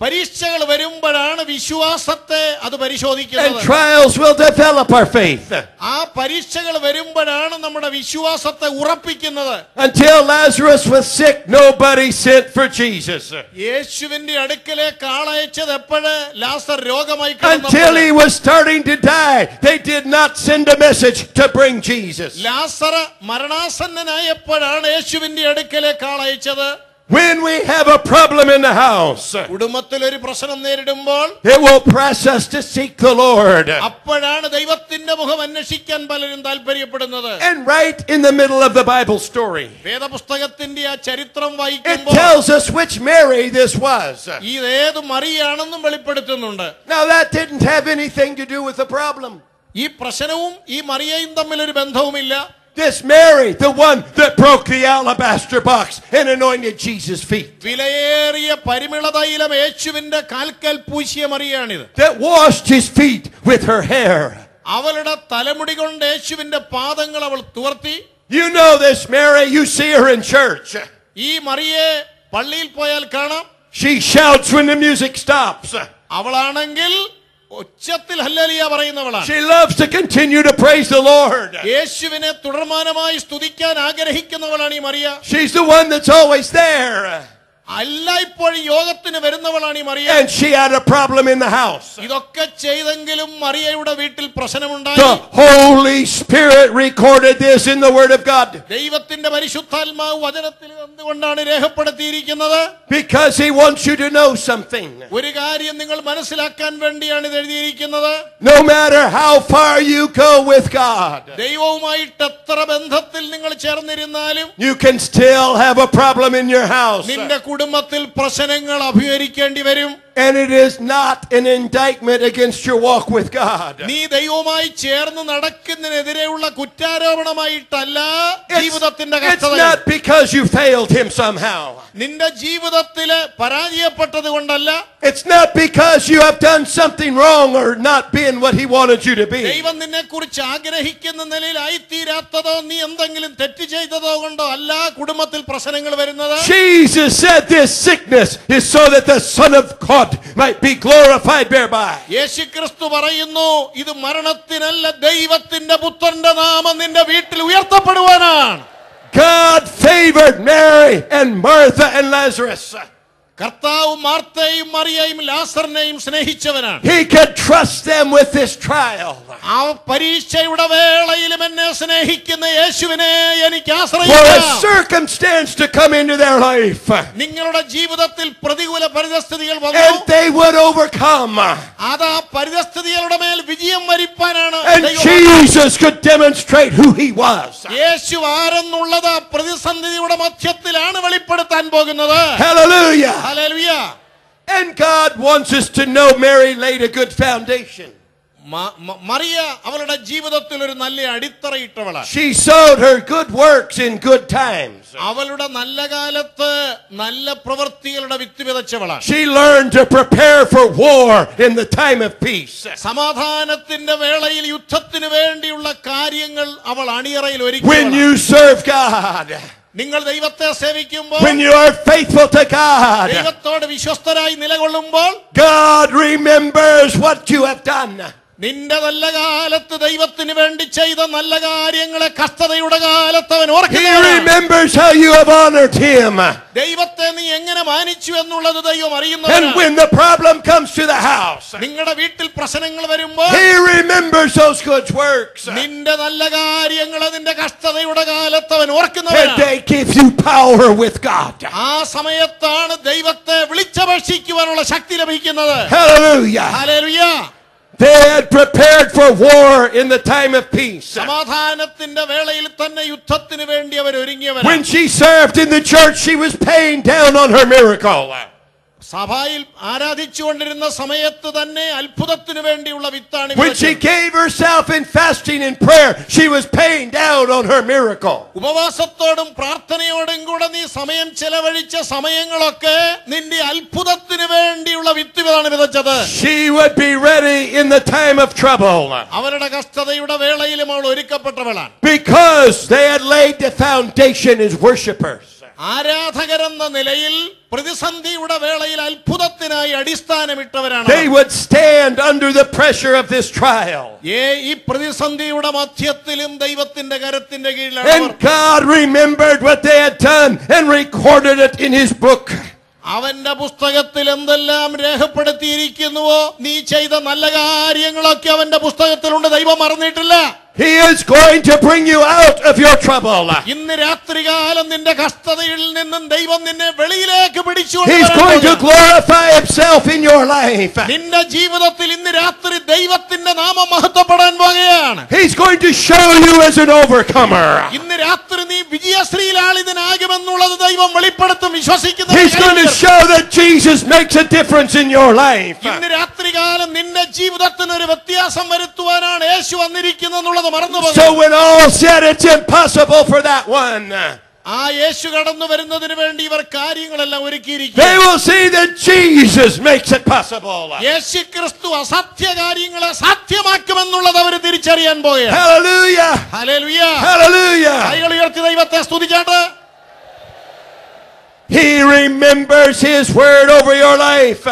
പരീക്ഷകൾ വരുമ്പോഴാണ് വിശ്വാസത്തെ അത് And പരിശോധിക്കുന്നത് trials will develop our faith. ആ പരീക്ഷകൾ വരുമ്പോഴാണ് നമ്മുടെ വിശ്വാസത്തെ ഉറപ്പിക്കുന്നത് Until Lazarus was sick, nobody sent for Jesus. യേശുവിന്റെ അടുക്കലേക്ക് ആളയച്ചത് എപ്പോഴ് ലാസർ രോഗമായി Until കിടന്നപ്പോൾ. he was starting to die, they did not send a message to bring Jesus. ലാസർ മരണാസന്നനായപ്പോഴാണ് യേശുവിന്റെ അടുക്കലേക്ക് ആളയച്ചത് When we have a problem in the house, കുടുംബത്തിൽ ഒരു പ്രശ്നം നേരിടുമ്പോൾ it will press us to seek the Lord. അപ്പോഴാണ് ദൈവത്തിന്റെ മുഖം അന്വേഷിക്കാൻ പലരും താല്പര്യപ്പെടുന്നത് And right in the middle of the Bible story, വേദപുസ്തകത്തിന്റെ ആ ചരിത്രം it വായിക്കുമ്പോൾ tells us which Mary this was. ഇത് ഏത് മറിയാണെന്നും വെളിപ്പെടുത്തുന്നുണ്ട് Now, that didn't have anything to do with the problem. ഈ പ്രശ്നവും ഈ മറിയയും തമ്മിൽ ഒരു ബന്ധവുമില്ല This Mary, the one that broke the alabaster box and anointed Jesus' feet, വിലയേറിയ പരിമിള തൈലം യേശുവിന്റെ കാൽക്കൽ പൂശിയ മറിയാണിത് that washed his feet with her hair. അവളുടെ തലമുടി കൊണ്ട് യേശുവിന്റെ പാദങ്ങൾ അവൾ തുവർത്തി You know this Mary, you see her in church. ഈ മറിയെ പള്ളിയിൽ പോയാൽ കാണാം She shouts when the music stops. അവളാണെങ്കിൽ ഉച്ചത്തിൽ ഹല്ലലിയ പറയുന്നവളാണ് She loves to continue to praise the Lord. യേശുവിനെ തുടർമാനമായി സ്തുതിക്കാൻ ആഗ്രഹിക്കുന്നവളാണ് ഈ Mariya She's the one that's always there. And she had a problem in the house. The Holy Spirit recorded this in the Word of God. Because He wants you to know something. No matter how far you go with God, you can still have a problem in your house. കുടുംബത്തിൽ പ്രശ്നങ്ങൾ അഭിമുഖീകരിക്കേണ്ടി വരും. And it is not an indictment against your walk with God. നീ ദൈവവുമായി ചേർന്ന് നടക്കുന്നതിനെതിരെയുള്ള കുറ്റാരോപണമായിട്ടല്ല It's, ജീവിതത്തിന്റെ it's കഷ്ടതകൾ not because you failed Him somehow. നിന്റെ ജീവിതത്തില് പരാജയപ്പെട്ടത് കൊണ്ടല്ല It's not because you have done something wrong or not been what He wanted you to be. ദൈവം നിന്നെ കുറിച്ച് ആഗ്രഹിക്കുന്ന നിലയിലായി തീരാത്തതോ നീ എന്തെങ്കിലും തെറ്റ് ചെയ്തതോ കൊണ്ടോ അല്ല കുടുംബത്തിൽ പ്രശ്നങ്ങൾ വരുന്നത് Jesus said this sickness is so that the Son of God God might be glorified thereby. യേശുക്രിസ്തു പറയുന്നു ഇത് മരണത്തിനല്ല ദൈവത്തിന്റെ പുത്രന്റെ നാമം നിന്റെ വീട്ടിൽ ഉയർത്തപ്പെടുവാനാണ് God favored Mary and Martha and Lazarus. കർത്താവ് മാർത്തയും മറിയയും ലാസറിനെയും സ്നേഹിച്ചവനാണ് He could trust them with this trial. ആ പരീക്ഷയുടെ വേളയിലും എന്നെ സ്നേഹിക്കുന്ന യേശുവിനെ എനിക്ക് For a ആശ്രയിക്കാം circumstance to come into their life. നിങ്ങളുടെ ജീവിതത്തിൽ പ്രതികൂല പരിതസ്ഥിതികൾ വന്നു And they would overcome. അത് ആ പരിതസ്ഥിതികളുടെ മേൽ വിജയം വരിപ്പാനാണ് And ദൈവം Jesus could demonstrate who he was. യേശു ആരെന്നുള്ളത് പ്രതിസന്ധിയുടെ മധ്യത്തിലാണ് വെളിപ്പെടുത്താൻ പോകുന്നത് Hallelujah. Hallelujah. And God wants us to know Mary laid a good foundation. മ- മ- മറിയ അവളുടെ ജീവിതത്തിൽ ഒരു നല്ല അടിത്തറയിട്ടവളാണ് She sowed her good works in good times. അവളുടെ നല്ല കാലത്ത് നല്ല പ്രവൃത്തികളുടെ വിത്ത് വിതച്ചവളാണ് She learned to prepare for war in the time of peace. സമാധാനത്തിന്റെ വേളയിൽ യുദ്ധത്തിന് വേണ്ടിയുള്ള കാര്യങ്ങൾ അവൾ അണിയറയിൽ When ഒരുക്കി you serve God, നിങ്ങൾ ദൈവത്തെ സേവിക്കുമ്പോൾ when you are faithful to God, ദൈവത്തോട് വിശ്വസ്തരായി നിലകൊള്ളുമ്പോൾ God remembers what you have done. നിന്റെ നല്ല കാലത്ത് ദൈവത്തിന് വേണ്ടി ചെയ്ത നല്ല കാര്യങ്ങളെ കഷ്ടതയുടെ കാലത്ത് അവൻ He ഓർക്കുകയാണ് remembers how you have honored Him. ദൈവത്തെ നീ എങ്ങനെ മാനിച്ചു എന്നുള്ളത് ദൈവം And അറിയുന്നവനാണ് when the problem comes to the house, നിങ്ങളുടെ വീട്ടിൽ പ്രശ്നങ്ങൾ വരുമ്പോൾ He remembers those good works. നിന്റെ നല്ല കാര്യങ്ങൾ നിന്റെ കഷ്ടതയുടെ കാലത്ത് അവൻ And ഓർക്കുന്നവനാണ് they give you power with God. ആ സമയത്താണ് ദൈവത്തെ വിളിച്ചപേക്ഷിക്കുവാനുള്ള ശക്തി ലഭിക്കുന്നത് Hallelujah. Hallelujah. they had prepared for war in the time of peace. When she served in the church, she was paying down on her miracle. സഭയിൽ ആരാധിച്ചുകൊണ്ടിരുന്ന സമയത്ത് തന്നെ അത്ഭുതത്തിന് വേണ്ടിയുള്ള വിത്താണ് When she വിതച്ചത്. gave herself in fasting and prayer, she was paying down on her miracle. ഉപവാസത്തോടും പ്രാർത്ഥനയോടും കൂടെ നീ സമയം ചെലവഴിച്ച സമയങ്ങളൊക്കെ നിന്റെ അത്ഭുതത്തിന് വേണ്ടിയുള്ള വിത്തുകളാണ് വിതച്ചത് She would be ready in the time of trouble അവരുടെ കഷ്ടതയുടെ വേളയിലും അവൾ ഒരുക്കപ്പെട്ടവളാണ് because they had laid the foundation as worshipers. ആരാധകരെന്ന നിലയിൽ പ്രതിസന്ധിയുടെ വേളയിൽ അത്ഭുതത്തിനായി അടിസ്ഥാനമിട്ടവരാണ് They would stand under the pressure of this trial. ഏ ഈ പ്രതിസന്ധിയുടെ മധ്യത്തിലും ദൈവത്തിന്റെ കരത്തിന്റെ കീഴിലാണ്. And God remembered what they had done and recorded it in His book. അവന്റെ പുസ്തകത്തിൽ എന്തെല്ലാം രേഖപ്പെടുത്തിയിരിക്കുന്നുവോ നീ ചെയ്ത നല്ല കാര്യങ്ങളൊക്കെ അവന്റെ പുസ്തകത്തിലുണ്ട് ദൈവം മറന്നിട്ടില്ല He is going to bring you out of your trouble. ഇന്ന് രാത്രികാലം നിന്റെ കഷ്ടതയിൽ നിന്നും ദൈവം നിന്നെ വെളിയിലേക്ക് പിടിച്ചുകൊണ്ട് He's വരാൻ going to പോകുകയാണ്. glorify Himself in your life. നിന്റെ ജീവിതത്തിൽ ഇന്ന് രാത്രി ദൈവത്തിന്റെ നാമം മഹത്വപ്പെടാൻ പോകുകയാണ് He's going to show you as an overcomer. ഇന്ന് രാത്രി നീ വിജയശ്രീലാളിതനാകുമെന്നുള്ളത് ദൈവം വെളിപ്പെടുത്തും വിശ്വസിക്കുന്ന He's going to show that Jesus makes a difference in your life. ഇന്ന് രാത്രികാലം നിന്റെ ജീവിതത്തിന് ഒരു വ്യത്യാസം വരുത്തുവാനാണ് യേശു വന്നിരിക്കുന്നെന്നുള്ളത് മറന്നു പോകും So when all said, it's impossible for that one. ആ യേശു കടന്നു വരുന്നതിന് വേണ്ടി ഇവർ കാര്യങ്ങളെല്ലാം They ഒരുക്കിയിരിക്കും will see that Jesus makes it possible. യേശു ക്രിസ്തു അസാധ്യ കാര്യങ്ങളെ സാധ്യമാക്കുമെന്നുള്ളത് അവർ തിരിച്ചറിയാൻ പോകുകയാണ് Hallelujah. ഹല്ലേലൂയ. Hallelujah. കൈകൾ ഉയർത്തി ദൈവത്തെ സ്തുതിച്ചാട്ട് He remembers His word over your life.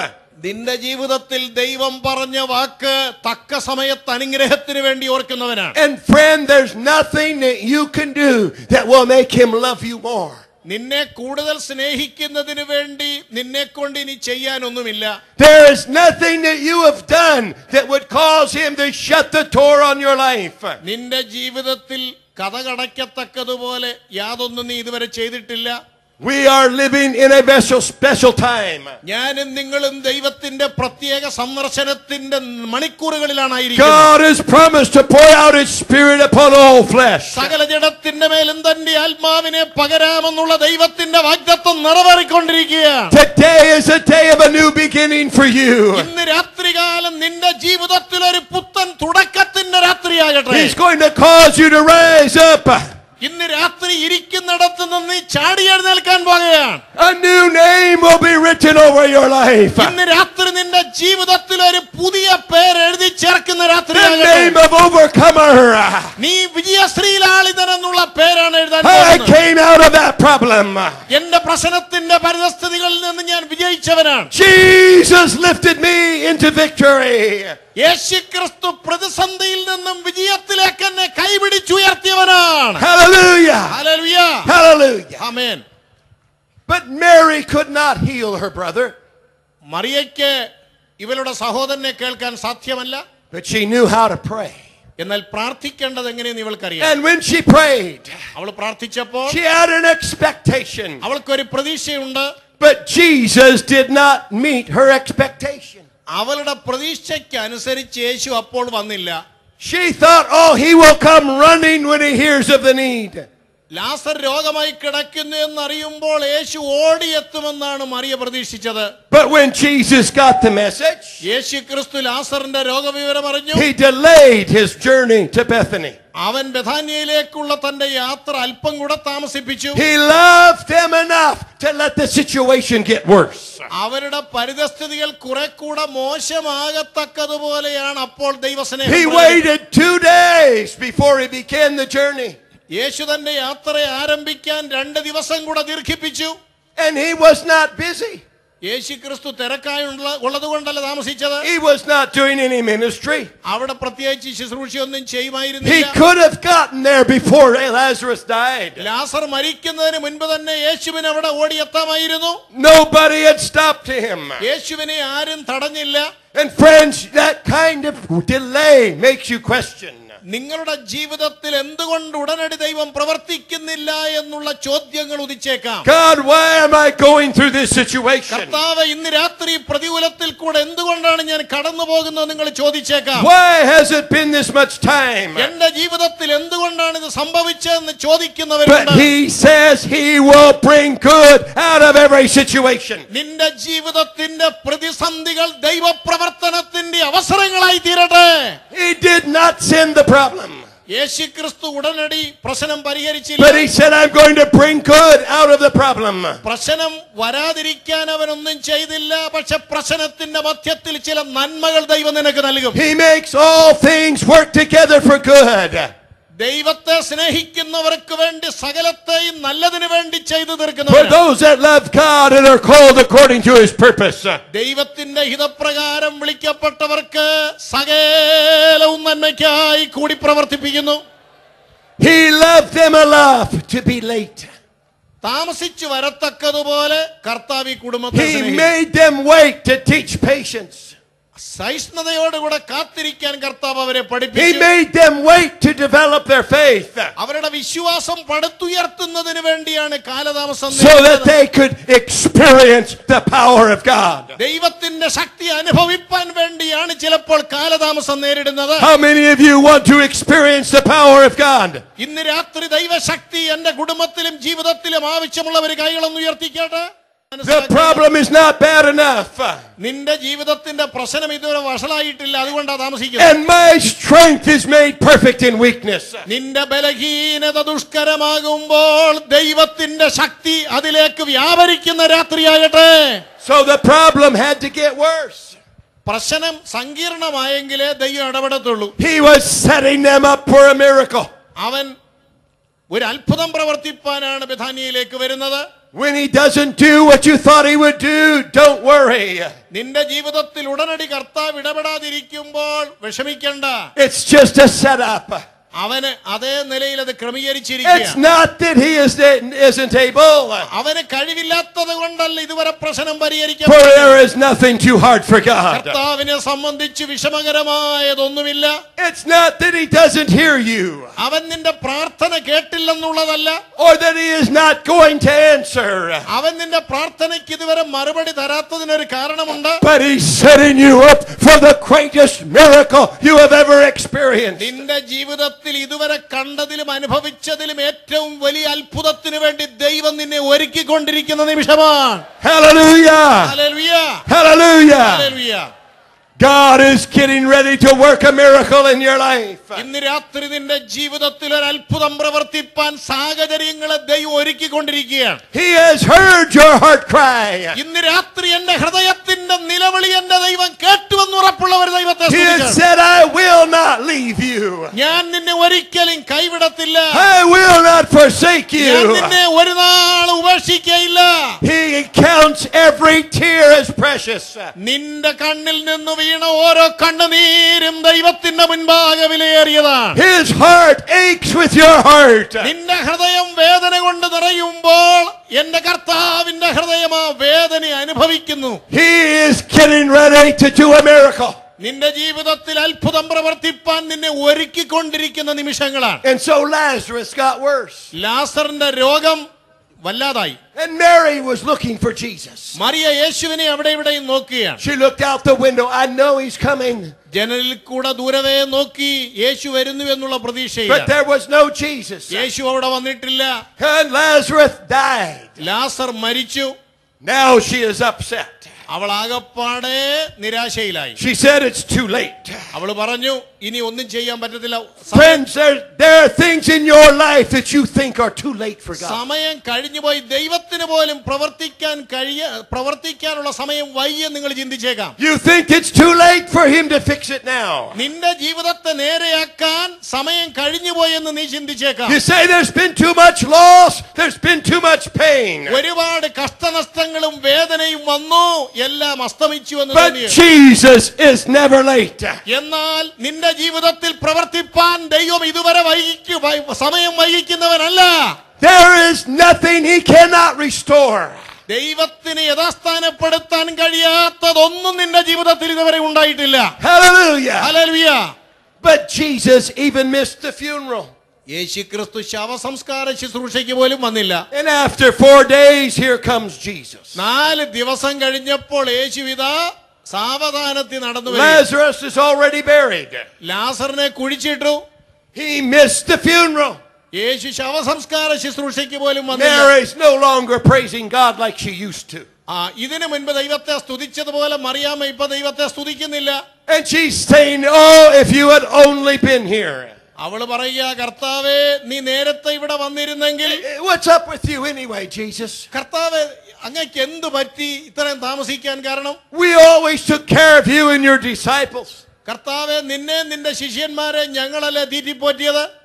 നിന്റെ ജീവിതത്തിൽ ദൈവം പറഞ്ഞ വാക്ക് തക്ക സമയത്ത് അനുഗ്രഹത്തിന് വേണ്ടി ഓർക്കുന്നവനാണ് And friend, there's nothing that you can do that will make Him love you more. നിന്നെ കൂടുതൽ സ്നേഹിക്കുന്നതിന് വേണ്ടി നിന്നെ കൊണ്ട് ഇനി ചെയ്യാനൊന്നുമില്ല There is nothing that you have done that would cause Him to shut the door on your life. നിന്റെ ജീവിതത്തിൽ കഥ കടയ്ക്കത്തക്കതുപോലെ യാതൊന്നും നീ ഇതുവരെ ചെയ്തിട്ടില്ല We are living in a special, special time. ഞാനും നിങ്ങളും ദൈവത്തിന്റെ പ്രത്യേക സന്ദർശനത്തിന്റെ മണിക്കൂറുകളിലാണ് ആയിരിക്കുന്നത് God has promised to pour out His Spirit upon all flesh. സകല ജഡത്തിന്റെ മേലും തന്റെ ആത്മാവിനെ പകരാമെന്നുള്ള ദൈവത്തിന്റെ വാഗ്ദത്വം നിറവേറിക്കൊണ്ടിരിക്കുകയാണ് Today is a day of a new beginning for you. ഇന്ന് രാത്രികാലം നിന്റെ ജീവിതത്തിൽ ഒരു പുത്തൻ തുടക്കത്തിന്റെ രാത്രിയാകട്ടെ He's going to cause you to rise up. ഇന്ന് രാത്രി ഇരിക്കുന്നിടത്ത് നിന്ന് ചാടി എഴുന്നേൽക്കാൻ പോകുകയാണ് A new name will be written over your life. ഇന്ന് രാത്രി നിന്റെ ജീവിതത്തിൽ ഒരു പുതിയ പേര് എഴുതി ചേർക്കുന്ന The രാത്രിയാകട്ടെ name of overcomer. നീ വിജയശ്രീലാളിതനെന്നുള്ള പേരാണ് എഴുതാൻ I came out of that problem. എന്റെ പ്രശ്നത്തിന്റെ പരിതസ്ഥിതികളിൽ നിന്ന് ഞാൻ വിജയിച്ചവനാണ് Jesus lifted me into victory. യേശുക്രിസ്തു പ്രതിസന്ധിയിൽ നിന്നും വിജയത്തിലേക്ക് എന്നെ കൈപിടിച്ചുയർത്തിയവനാണ് Hallelujah. Hallelujah. Hallelujah. Amen But Mary could not heal her brother, മറിയയ്ക്ക് ഇവളുടെ സഹോദരനെ കേൾക്കാൻ സാധ്യമല്ല but she knew how to pray. എന്നാൽ പ്രാർത്ഥിക്കേണ്ടത് എങ്ങനെയെന്ന് ഇവൾക്കറിയാം And when she prayed, അവൾ പ്രാർത്ഥിച്ചപ്പോൾ she had an expectation. അവൾക്കൊരു പ്രതീക്ഷയുണ്ട് But Jesus did not meet her expectation. അവളുടെ പ്രതീക്ഷയ്ക്ക് അനുസരിച്ച് യേശു അപ്പോൾ വന്നില്ല She thought, oh, he will come running when he hears of the need. ലാസർ രോഗമായി കിടക്കുന്നു എന്നറിയുമ്പോൾ യേശു ഓടിയെത്തുമെന്നാണ് മറിയ പ്രതീക്ഷിച്ചത് But when Jesus got the message, യേശു ക്രിസ്തു ലാസറിന്റെ രോഗവിവരം അറിഞ്ഞു he delayed his journey to Bethany. അവൻ ബഥാനിയയിലേക്കുള്ള തന്റെ യാത്ര അല്പം കൂടെ താമസിപ്പിച്ചു He loved them enough to let the situation get worse. അവരുടെ പരിതസ്ഥിതികൾ കുറെ കൂടെ മോശമാകത്തക്കതുപോലെയാണ് അപ്പോൾ ദൈവസ്നേഹം He പ്രകടിപ്പിച്ചത്. waited two days before he began the journey. യേശു തന്റെ യാത്ര ആരംഭിക്കാൻ രണ്ട് ദിവസം കൂടെ ദീർഘിപ്പിച്ചു And he was not busy. യേശു ക്രിസ്തു തിരക്കായുള്ള ഉള്ളത് കൊണ്ടല്ല താമസിച്ചത് He was not doing any ministry. അവിടെ പ്രത്യേകിച്ച് ശുശ്രൂഷയൊന്നും He ചെയ്യുമായിരുന്നില്ല could have gotten there before Lazarus died. ലാസർ മരിക്കുന്നതിന് മുൻപ് തന്നെ യേശുവിന് അവിടെ ഓടിയെത്താമായിരുന്നു Nobody had stopped him. യേശുവിനെ ആരും തടഞ്ഞില്ല And friends, that kind of delay makes you question. നിങ്ങളുടെ ജീവിതത്തിൽ എന്തുകൊണ്ട് ഉടനടി ദൈവം പ്രവർത്തിക്കുന്നില്ല എന്നുള്ള ചോദ്യങ്ങൾ ഉദിച്ചേക്കാം God, why am I going through this situation? കർത്താവ് ഇന്ന് രാത്രി പ്രതികൂലത്തിൽ കൂടെ എന്തുകൊണ്ടാണ് ഞാൻ കടന്നു പോകുന്നത് നിങ്ങൾ ചോദിച്ചേക്കാം Why has it been this much time? എന്റെ ജീവിതത്തിൽ എന്തുകൊണ്ടാണ് ഇത് സംഭവിച്ചതെന്ന് But ചോദിക്കുന്നവരുണ്ട് he says he will bring good out of every situation. നിന്റെ ജീവിതത്തിന്റെ പ്രതിസന്ധികൾ ദൈവപ്രവർത്തനത്തിന്റെ അവസരങ്ങളായി തീരട്ടെ He did not send the problem. യേശുക്രിസ്തു ഉടനടി പ്രശ്നം But പരിഹരിച്ചില്ല he said, I'm going to bring good out of the problem. പ്രശ്നം വരാതിരിക്കാൻ അവനൊന്നും ചെയ്തില്ല പക്ഷെ പ്രശ്നത്തിന്റെ മധ്യത്തിൽ ചില നന്മകൾ ദൈവം നിനക്ക് നൽകും He makes all things work together for good. ദൈവത്തെ സ്നേഹിക്കുന്നവർക്ക് വേണ്ടി സകലത്തെയും നല്ലതിനു വേണ്ടി ചെയ്തു purpose. ദൈവത്തിന്റെ ഹിതപ്രകാരം വിളിക്കപ്പെട്ടവർക്ക് സകലവും നന്മയ്ക്കായി കൂടി പ്രവർത്തിപ്പിക്കുന്നു He loved them enough to be late. താമസിച്ചു വരത്തക്കതുപോലെ കർത്താവ് ഈ കുടുംബത്തെ He സ്നേഹിക്കുന്നു. made them wait to teach patience. സഹിഷ്ണുതയോടുകൂടെ കാത്തിരിക്കാൻ കർത്താവ് അവരെ പഠിപ്പിച്ചു. അവരുടെ വിശ്വാസം പടുത്തുയർത്തുന്നതിന് വേണ്ടിയാണ് കാലതാമസം ദൈവത്തിന്റെ ശക്തി അനുഭവിപ്പാൻ വേണ്ടിയാണ് ചിലപ്പോൾ കാലതാമസം നേരിടുന്നത്. ഇന്ന് രാത്രി ദൈവശക്തി എന്റെ കുടുംബത്തിലും ജീവിതത്തിലും ആവശ്യമുള്ളവർ കൈകളൊന്നുയർത്തിക്കട്ടെ The മനസ്സിലാക്കുക. problem is not bad enough. നിന്റെ ജീവിതത്തിന്റെ പ്രശ്നം ഇതുവരെ വഷളായിട്ടില്ല അതുകൊണ്ടാണ് താമസിക്കുന്നത് And my strength is made perfect in weakness. നിന്റെ ബലഹീനത ദുഷ്കരമാകുമ്പോൾ ദൈവത്തിന്റെ ശക്തി അതിലേക്ക് വ്യാപരിക്കുന്ന രാത്രിയാകട്ടെ So the problem had to get worse. പ്രശ്നം സങ്കീർണമായെങ്കിലേ ദൈവം ഇടപെടത്തുള്ളൂ He was setting them up for a miracle. അവൻ ഒരു അത്ഭുതം പ്രവർത്തിപ്പാനാണ് ബഥാനിയയിലേക്ക് വരുന്നത് When he doesn't do what you thought he would do, don't worry. നിന്റെ ജീവിതത്തിൽ ഉടനടി കർത്താവ് ഇടപെടാതിരിക്കുമ്പോൾ വിഷമിക്കണ്ട It's just a setup. അവന് അതേ നിലയിൽ അത് It's ക്രമീകരിച്ചിരിക്കുക not that he is, isn't able, അവന് കഴിവില്ലാത്തത് കൊണ്ടല്ല ഇതുവരെ പ്രശ്നം for പരിഹരിക്കാൻ there is nothing too hard for God. കർത്താവിനെ സംബന്ധിച്ച് വിഷമകരമായതൊന്നുമില്ല It's not that he doesn't hear you അവൻ നിന്റെ പ്രാർത്ഥന കേട്ടില്ലെന്നുള്ളതല്ല or that he is not going to answer, അവൻ നിന്റെ പ്രാർത്ഥനയ്ക്ക് ഇതുവരെ മറുപടി തരാത്തതിനൊരു കാരണമുണ്ട് but he's setting you up for the greatest miracle you have ever experienced. നിന്റെ ജീവിതത്തിൽ ഇതുവരെ കണ്ടതിലും അനുഭവിച്ചതിലും ഏറ്റവും വലിയ അത്ഭുതത്തിന് വേണ്ടി ദൈവം നിന്നെ ഒരുക്കിക്കൊണ്ടിരിക്കുന്ന നിമിഷമാണ്. God is getting ready to work a miracle in your life. ഇന്ന് രാത്രി നിന്റെ ജീവിതത്തിൽ ഒരു അത്ഭുതം പ്രവർത്തിപ്പാൻ സാഹചര്യങ്ങളെ ദൈവം ഒരുക്കിക്കൊണ്ടിരിക്കുകയാണ് He has heard your heart cry. ഇന്ന് രാത്രി എന്റെ ഹൃദയത്തിന്റെ നിന്റെ നിലവിളി എന്റെ ദൈവം കേട്ടുവെന്ന് ഉറപ്പുള്ള ഒരു ദൈവത്തെ He has സ്തുതിക്കണം. said, I will not leave you. ഞാൻ നിന്നെ ഒരിക്കലും കൈവിടത്തില്ല I will not forsake ഞാൻ you. നിന്നെ ഒരു നാൾ ഉപേക്ഷിക്കയില്ല He counts every tear as precious. നിന്റെ കണ്ണിൽ നിന്ന് വീണ ഓരോ കണ്ണുനീരും ദൈവത്തിന്റെ മുൻപാകെ വിലയേറിയതാണ് His heart aches with your heart. നിന്റെ ഹൃദയം വേദന കൊണ്ട് നിറയുമ്പോൾ എന്റെ കർത്താവിന്റെ ഹൃദയം ആ വേദന അനുഭവിക്കുന്നു He is getting ready to do a miracle. നിന്റെ ജീവിതത്തിൽ അത്ഭുതം പ്രവർത്തിപ്പാൻ നിന്നെ ഒരുക്കിക്കൊണ്ടിരിക്കുന്ന നിമിഷങ്ങളാണ് And so Lazarus got worse. ലാസറിന്റെ രോഗം വല്ലാതായി And Mary was looking for Jesus. Mariya യേശുവിനെ അവിടെ ഇവിടെയും നോക്കുകയാണ് She looked out the window. I know he's coming. ജനലിൽ കൂടെ ദൂരവേ നോക്കി യേശു വരുന്നു എന്നുള്ള But പ്രതീക്ഷയില്ല there was no Jesus. യേശു അവിടെ വന്നിട്ടില്ല And Lazarus died. ലാസർ മരിച്ചു Now she is upset. അവൾ ആകപ്പാടെ നിരാശയിലായി She said it's too late. അവൾ പറഞ്ഞു ഇനി ഒന്നും ചെയ്യാൻ പറ്റത്തില്ല സമയം- Friends, there, there are things in your life that you think are too late for God. സമയം കഴിഞ്ഞുപോയി ദൈവത്തിന് പോലും പ്രവർത്തിക്കാൻ കഴിയ പ്രവർത്തിക്കാനുള്ള സമയം വയ്യ നിങ്ങൾ ചിന്തിച്ചേക്കാം You think it's too late for him to fix it now. നിന്റെ ജീവിതത്തെ നേരെയാക്കാൻ സമയം കഴിഞ്ഞുപോയി എന്ന് നീ ചിന്തിച്ചേക്കാം You say there's been too much loss, there's been too much pain. ഒരുപാട് കഷ്ടനഷ്ടങ്ങളും വേദനയും വന്നു എല്ലാം അസ്തമിച്ചു എന്ന് But തോന്നിയോ Jesus is never late. എന്നാൽ നിന്റെ ജീവിതത്തിൽ പ്രവർത്തിപ്പാൻ ദൈവം ഇതുവരെ വൈകിക്കു വൈ- സമയം വൈകിക്കുന്നവനല്ല There is nothing he cannot restore. ദൈവത്തിന് യഥാസ്ഥാനപ്പെടുത്താൻ കഴിയാത്തതൊന്നും നിന്റെ ജീവിതത്തിൽ ഇതുവരെ ഉണ്ടായിട്ടില്ല Hallelujah. Hallelujah But Jesus even missed the funeral. യേശു ക്രിസ്തു ശവസംസ്കാര ശുശ്രൂഷയ്ക്ക് പോലും വന്നില്ല And after four days, here comes Jesus. നാല് ദിവസം കഴിഞ്ഞപ്പോൾ യേശു ഇതാ സാവധാനത്തിൽ നടന്നു വരിക. Lazarus is already buried. ലാസറിനെ കുഴിച്ചിട്ടു He missed the funeral. യേശു ശവസംസ്കാര ശുശ്രൂഷയ്ക്ക് പോലും വന്നില്ല Mary's no longer praising God like she used to. ആ ഇതിനു മുൻപ് ദൈവത്തെ സ്തുതിച്ചതുപോലെ മറിയാമ്മ ഇപ്പൊ ദൈവത്തെ സ്തുതിക്കുന്നില്ല And she's saying, Oh, if you had only been here. അവൾ പറയുക കർത്താവേ നീ നേരത്തെ ഇവിടെ വന്നിരുന്നെങ്കിൽ What's up with you anyway, Jesus? കർത്താവേ അങ്ങക്ക് എന്ത് പറ്റി ഇത്രയും താമസിക്കാൻ കാരണം We always took care of you and your disciples. കർത്താവെ നിന്നെ നിന്റെ ശിഷ്യന്മാരെ ഞങ്ങളല്ലേ തീറ്റിപ്പോറ്റിയത്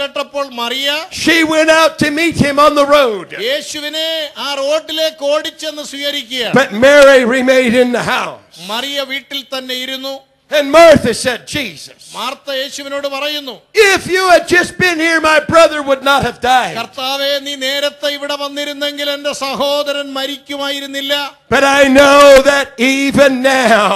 കേട്ടപ്പോൾ Mariya she went out to meet him on the road. യേശുവിനെ ആ റോഡിലേക്ക് ഓടിച്ചെന്ന് സ്വീകരിക്കുക But Mary remained in the house. Mariya വീട്ടിൽ തന്നെ ഇരുന്നു And Martha said, Jesus, if you had just been here, my brother would not have died. കർത്താവെ നീ നേരത്തെ ഇവിടെ വന്നിരുന്നെങ്കിൽ എന്റെ സഹോദരൻ മരിക്കുമായിരുന്നില്ല But I know that even now,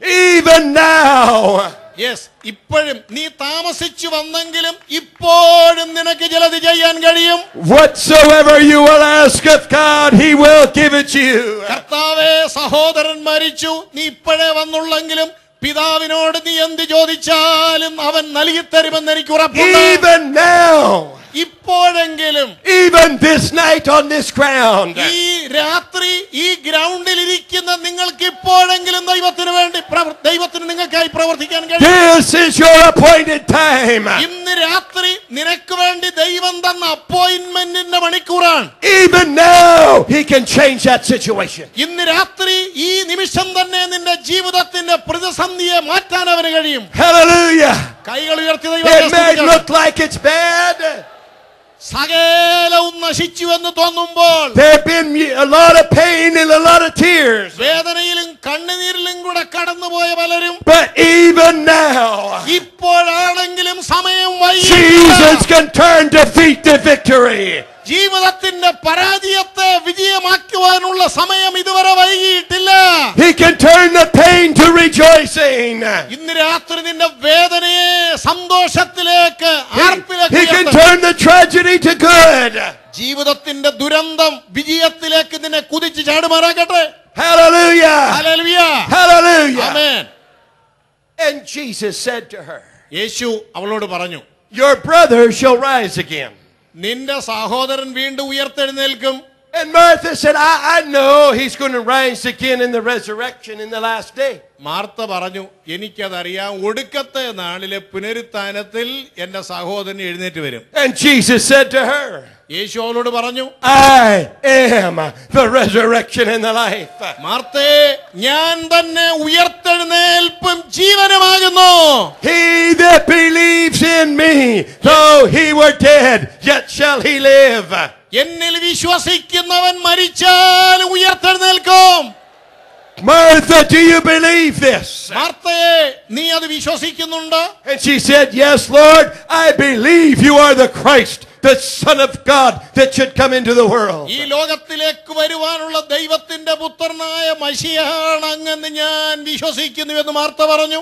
even now, yes ഇപ്പോഴും നീ താമസിച്ചു വന്നെങ്കിലും ഇപ്പോഴും നിനക്ക് ചിലത് ചെയ്യാൻ കഴിയും whatsoever you will ask of God, He will give it to you. കർത്താവെ സഹോദരൻ മരിച്ചു നീ ഇപ്പോഴേ വന്നുള്ളെങ്കിലും പിതാവിനോട് നീ എന്ത് ചോദിച്ചാലും അവൻ നൽകി തരുമെന്ന് എനിക്ക് ഉറപ്പുണ്ട് Even now, ഇപ്പോഴെങ്കിലും even this night on this ground, ഈ രാത്രി ഈ ഗ്രൗണ്ടിൽ ഇരിക്കുന്ന നിങ്ങൾക്ക് ഇപ്പോഴെങ്കിലും ദൈവത്തിന് വേണ്ടി ദൈവത്തിന് നിങ്ങൾക്കായി പ്രവർത്തിക്കാൻ കഴിയും this is your appointed time. ഇന്ന് രാത്രി നിനക്ക് വേണ്ടി ദൈവം തന്ന അപ്പോയിന്റ്മെന്റിന്റെ മണിക്കൂറാണ് Even now, He can change that situation. ഇന്ന് രാത്രി ഈ നിമിഷം തന്നെ നിന്റെ ജീവിതത്തിന്റെ പ്രതിസന്ധിയെ മാറ്റാൻ അവന് കഴിയും Hallelujah. കൈകൾ ഉയർത്തി ദൈവത്തെ It may സ്തുതിക്കണം. look like it's bad. സകലവും നശിച്ചു എന്ന് തോന്നുമ്പോൾ There have been a lot of pain and a lot of tears. വേദനയിലും കണ്ണുനീരിലും കൂടെ കടന്നുപോയ പലരും But even now, ഇപ്പോഴാണെങ്കിലും സമയം Jesus വൈകി ജീവിതത്തിന്റെ പരാജയത്തെ വിജയമാക്കുവാനുള്ള സമയം ഇതുവരെ വൈകിയിട്ടില്ല He can turn the pain to rejoicing. ഇന്ന് രാത്രി നിന്റെ വേദനയെ സന്തോഷത്തിലേക്ക് ആർപ്പിലേക്ക് He can turn the tragedy to good. ജീവിതത്തിന്റെ ദുരന്തം വിജയത്തിലേക്ക് നിന്നെ കുതിച്ചു ചാടുമാറാക്കട്ടെ Hallelujah. Hallelujah. Hallelujah. Amen. And Jesus said to her, യേശു അവളോട് പറഞ്ഞു Your brother shall rise again. നിന്റെ സഹോദരൻ വീണ്ടും ഉയർത്തെഴുന്നേൽക്കും. And Martha said, I, I know he's going to rise again in the resurrection in the last day. Martha പറഞ്ഞു എനിക്കതറിയാം ഒടുക്കത്തെ നാളിലെ പുനരുത്ഥാനത്തിൽ എന്റെ സഹോദരൻ എഴുന്നേറ്റ് വരും And Jesus said to her, യേശു അവളോട് പറഞ്ഞു I am the resurrection and the life. മാർത്തേ ഞാൻ തന്നെ ഉയർത്തെഴുന്നേൽപ്പും ജീവനുമാകുന്നു He that believes in me, though he were dead, yet shall he live. എന്നിൽ വിശ്വസിക്കുന്നവൻ മരിച്ചാൽ ഉയർത്തെഴുന്നേൽക്കും Martha, do you believe this? മാർത്തയെ നീ അത് വിശ്വസിക്കുന്നുണ്ടോ And she said, Yes, Lord, I believe you are the Christ, the Son of God that should come into the world. ഈ ലോകത്തിലേക്ക് വരുവാനുള്ള ദൈവത്തിന്റെ പുത്രനായ മഷിയാണ് അങ്ങെന്ന് ഞാൻ വിശ്വസിക്കുന്നുവെന്ന് മാർത്ത പറഞ്ഞു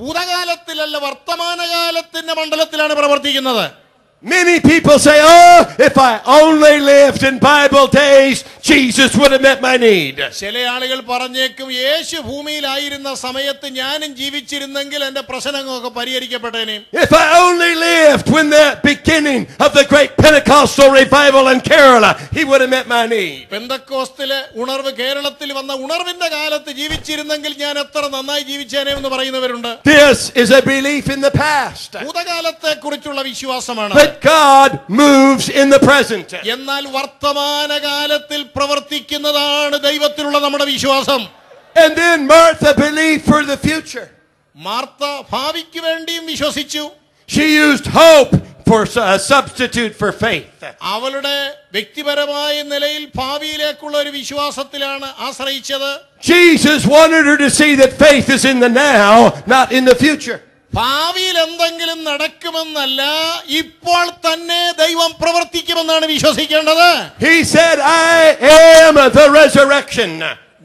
ഭൂതകാലത്തിലല്ല വർത്തമാനകാലത്തിന്റെ മണ്ഡലത്തിലാണ് പ്രവർത്തിക്കുന്നത്. Many people say, Oh, if I only lived in Bible days, Jesus would have met my need. ചില ആളുകൾ പറഞ്ഞേക്കും യേശു ഭൂമിയിലായിരുന്ന സമയത്ത് ഞാനും ജീവിച്ചിരുന്നെങ്കിൽ എന്റെ പ്രശ്നങ്ങളൊക്കെ പരിഹരിക്കപ്പെട്ടേനെ If I only lived when the beginning of the great Pentecostal revival in Kerala, he would have met my need. പെന്തക്കോസ്തിലെ ഉണർവ് കേരളത്തിൽ വന്ന ഉണർവിന്റെ കാലത്ത് ജീവിച്ചിരുന്നെങ്കിൽ ഞാൻ എത്ര നന്നായി ജീവിച്ചേനെ എന്ന് പറയുന്നവരുണ്ട് This is a belief in the past. ഭൂതകാലത്തെ കുറിച്ചുള്ള വിശ്വാസമാണ് But God moves in the present. എന്നാൽ വർത്തമാനകാലത്തിൽ പ്രവർത്തിക്കുന്നതാണ് ദൈവത്തിലുള്ള നമ്മുടെ വിശ്വാസം And then Martha believed for the future. Martha ഭാവിക്ക് വേണ്ടിയും വിശ്വസിച്ചു She used hope for a substitute for faith. അവളുടെ വ്യക്തിപരമായ നിലയിൽ ഭാവിയിലേക്കുള്ള ഒരു വിശ്വാസത്തിലാണ് ആശ്രയിച്ചത് Jesus wanted her to see that faith is in the now, not in the future. ഭാവിയിൽ എന്തെങ്കിലും നടക്കുമെന്നല്ല ഇപ്പോൾ തന്നെ ദൈവം പ്രവർത്തിക്കുമെന്നാണ് വിശ്വസിക്കേണ്ടത് He said, I am the resurrection.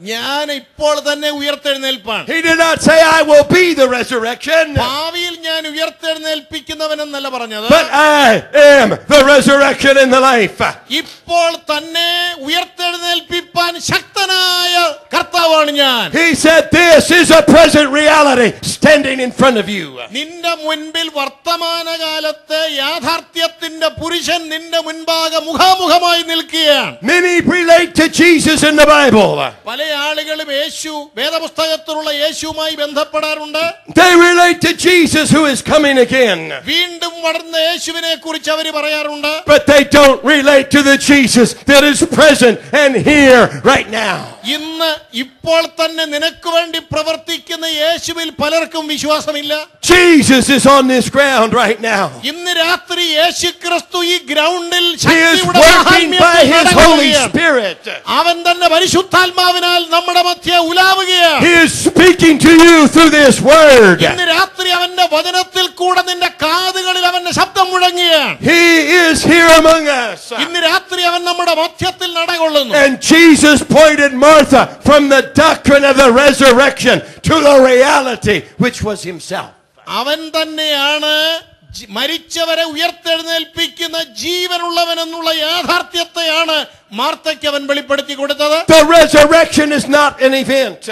ഞാൻ ഇപ്പോൾ തന്നെ ഉയർത്തെഴുന്നേൽപ്പാണ് He did not say, I will be the resurrection, ഭാവിയിൽ ഞാൻ ഉയർത്തെഴുന്നേൽപ്പിക്കുന്നവനെന്നല്ല പറഞ്ഞത് but I am the resurrection and the life. ഇപ്പോൾ തന്നെ ഉയർത്തെഴുന്നേൽപ്പിപ്പാൻ ശക്തനായ കർത്താവാണ് ഞാൻ He said, This is a present reality standing in front of you. നിന്റെ മുൻപിൽ വർത്തമാനകാലത്തെ യാഥാർത്ഥ്യത്തിന്റെ പുരുഷൻ നിന്റെ മുൻപാകെ മുഖാമുഖമായി നിൽക്കുകയാണ് Many relate to Jesus in the Bible. പല ആളുകളും യേശു വേദപുസ്തകത്തിലുള്ള യേശുവുമായി ബന്ധപ്പെടാറുണ്ട് They relate to Jesus who is coming again. വീണ്ടും വളർന്ന യേശുവിനെ കുറിച്ച് അവർ പറയാറുണ്ട് But they don't relate to the Jesus that is present and here right now. ഇന്ന് ഇപ്പോൾ തന്നെ നിനക്ക് വേണ്ടി പ്രവർത്തിക്കുന്ന യേശുവിൽ പലർക്കും വിശ്വാസമില്ല Jesus is on this ground right now. ഇന്ന് രാത്രി യേശു ക്രിസ്തു ഈ ഗ്രൗണ്ടിൽ He is ശക്തിയുടെ working by മഹാത്മ്യത്തിൽ His Holy നടക്കുകയാണ്. Spirit. അവൻ തന്നെ പരിശുദ്ധാത്മാവിനാൽ നമ്മുടെ മധ്യ ഉലാവുകയാണ് He is speaking to you through this word. ഇന്ന് രാത്രി അവന്റെ വചനത്തിൽ കൂടെ നിന്റെ കാതുകളിൽ അവന്റെ ശബ്ദം മുഴങ്ങുകയാണ് He is here among us. ഇന്ന് രാത്രി അവൻ നമ്മുടെ മധ്യത്തിൽ നടകൊള്ളുന്നു And Jesus pointed Martha from the doctrine of the resurrection to the reality which was Himself. അവൻ തന്നെയാണ് ജി- മരിച്ചവരെ ഉയർത്തെഴുന്നേൽപ്പിക്കുന്ന ജീവനുള്ളവൻ എന്നുള്ള യാഥാർത്ഥ്യത്തെയാണ് മാർത്തയ്ക്ക് അവൻ വെളിപ്പെടുത്തി കൊടുത്തത് The resurrection is not an event,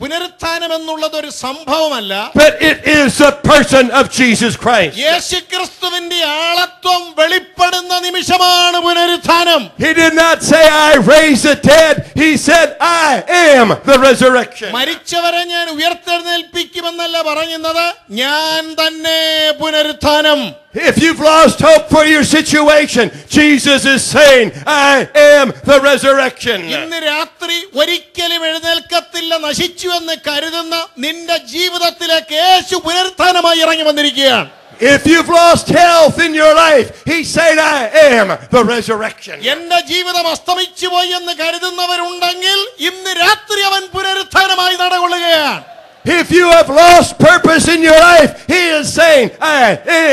പുനരുത്ഥാനം എന്നുള്ളത് ഒരു സംഭവമല്ല but it is the person of Jesus Christ. യേശുക്രിസ്തുവിന്റെ ആളത്വം വെളിപ്പെടുന്ന നിമിഷമാണ് പുനരുത്ഥാനം He did not say, I raise the dead. He said, I am the resurrection. മരിച്ചവരെ ഞാൻ ഉയർത്തെഴുന്നേൽപ്പിക്കുമെന്നല്ല പറയുന്നത് ഞാൻ തന്നെ പുനരുത്ഥാനം If you've lost hope for your situation, Jesus is saying, I am the resurrection. ഇന്ന് രാത്രി ഒരിക്കലും എഴുന്നേൽക്കത്തില്ല നശിച്ചു എന്ന് കരുതുന്ന നിന്റെ ജീവിതത്തിലേക്ക് യേശു പുനരുത്ഥാനമായി ഇറങ്ങി വന്നിരിക്കുകയാണ് If you've lost health in your life, he said, I am the resurrection. എന്റെ ജീവിതം അസ്തമിച്ചു പോയി എന്ന് കരുതുന്നവരുണ്ടെങ്കിൽ ഇന്ന് രാത്രി അവൻ പുനരുത്ഥാനമായി നടകൊള്ളുകയാണ് If you have lost purpose in your life, He is saying, I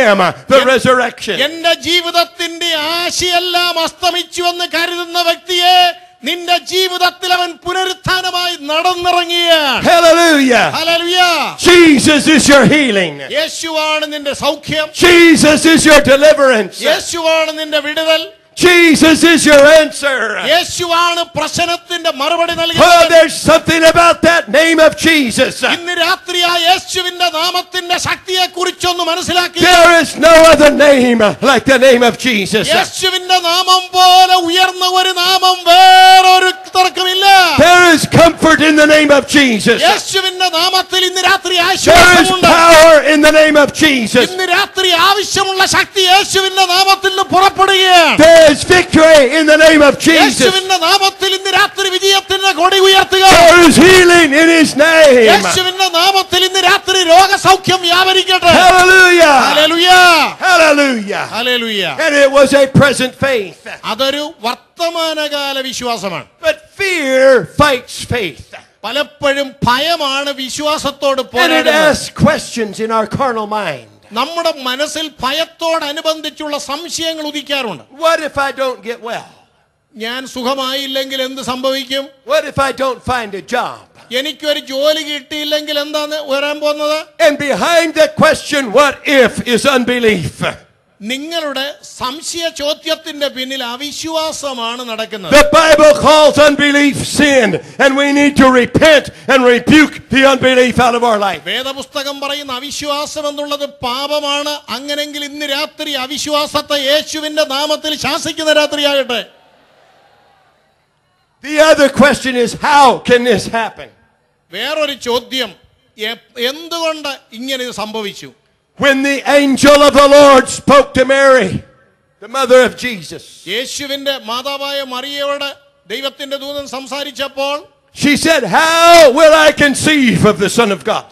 am the resurrection. എന്റെ ജീവിതത്തിന്റെ ആശയെല്ലാം അസ്തമിച്ചു എന്ന് കരുതുന്ന വ്യക്തിയെ നിന്റെ ജീവിതത്തിൽ അവൻ പുനരുത്ഥാനമായി നടന്നിറങ്ങിയാണ് Hallelujah. Hallelujah. Jesus is your healing. യേശുവാണ് നിന്റെ സൗഖ്യം Jesus is your deliverance. യേശുവാണ് നിന്റെ വിടുതൽ Jesus is your answer. യേശുവാണ് പ്രശ്നത്തിന്റെ മറുപടി Oh, നൽകുന്നത് there's something about that name of Jesus. ഇന്ന് രാത്രി ആ യേശുവിന്റെ നാമത്തിന്റെ ശക്തിയെ കുറിച്ചൊന്ന് മനസ്സിലാക്കി There is no other name like the name of Jesus. യേശുവിന്റെ നാമം പോലെ ഉയർന്ന ഒരു നാമം വേറൊരുത്തർക്കുമില്ല There is comfort in the name of Jesus. യേശുവിന്റെ നാമത്തിൽ ഇന്ന് രാത്രി There is ആശ്വാസമുണ്ട് power in the name of Jesus. ഇന്ന് രാത്രി ആവശ്യമുള്ള ശക്തി യേശുവിന്റെ നാമത്തിൽ നിന്ന് പുറപ്പെടുകയാണ് There is victory in the name of Jesus. യേശുവിന്റെ നാമത്തിൽ ഇന്ന് രാത്രി വിജയത്തിന്റെ കൊടി ഉയർത്തുക There is healing in His name. യേശുവിന്റെ നാമത്തിൽ ഇന്ന് രാത്രി രോഗസൗഖ്യം വ്യാപരിക്കട്ടെ Hallelujah. Hallelujah Hallelujah. Hallelujah And it was a present faith. അതൊരു വർത്തമാനകാല വിശ്വാസമാണ് But fear fights faith. പലപ്പോഴും ഭയമാണ് വിശ്വാസത്തോട് And it പോരാടുന്നത് asks questions in our carnal mind. നമ്മുടെ മനസ്സിൽ ഭയത്തോടനുബന്ധിച്ചുള്ള സംശയങ്ങൾ ഉദിക്കാറുണ്ട് What if I don't get well? ഞാൻ സുഖമായില്ലെങ്കിൽ എന്ത് സംഭവിക്കും What if I don't find a job? എനിക്കൊരു ജോലി കിട്ടിയില്ലെങ്കിൽ എന്താണ് വരാൻ പോകുന്നത് And behind the question, what if, is unbelief. നിങ്ങളുടെ സംശയ ചോദ്യത്തിന്റെ പിന്നിൽ അവിശ്വാസമാണ് നടക്കുന്നത് The Bible calls unbelief sin, and we need to repent and rebuke the unbelief out of our life. വേദപുസ്തകം പറയുന്ന അവിശ്വാസം എന്നുള്ളത് പാപമാണ് അങ്ങനെങ്കിൽ ഇന്ന് രാത്രി അവിശ്വാസത്തെ യേശുവിന്റെ നാമത്തിൽ ശാസിക്കുന്ന രാത്രി രാത്രിയാകട്ടെ The other question is, how can this happen? വേറൊരു ചോദ്യം എന്തുകൊണ്ട് ഇങ്ങനെ ഇത് സംഭവിച്ചു When the angel of the Lord spoke to Mary, the mother of Jesus, യേശുവിന്റെ മാതാവായ മറിയയോട് ദൈവത്തിന്റെ ദൂതൻ സംസാരിച്ചപ്പോൾ she said, How will I conceive of the Son of God?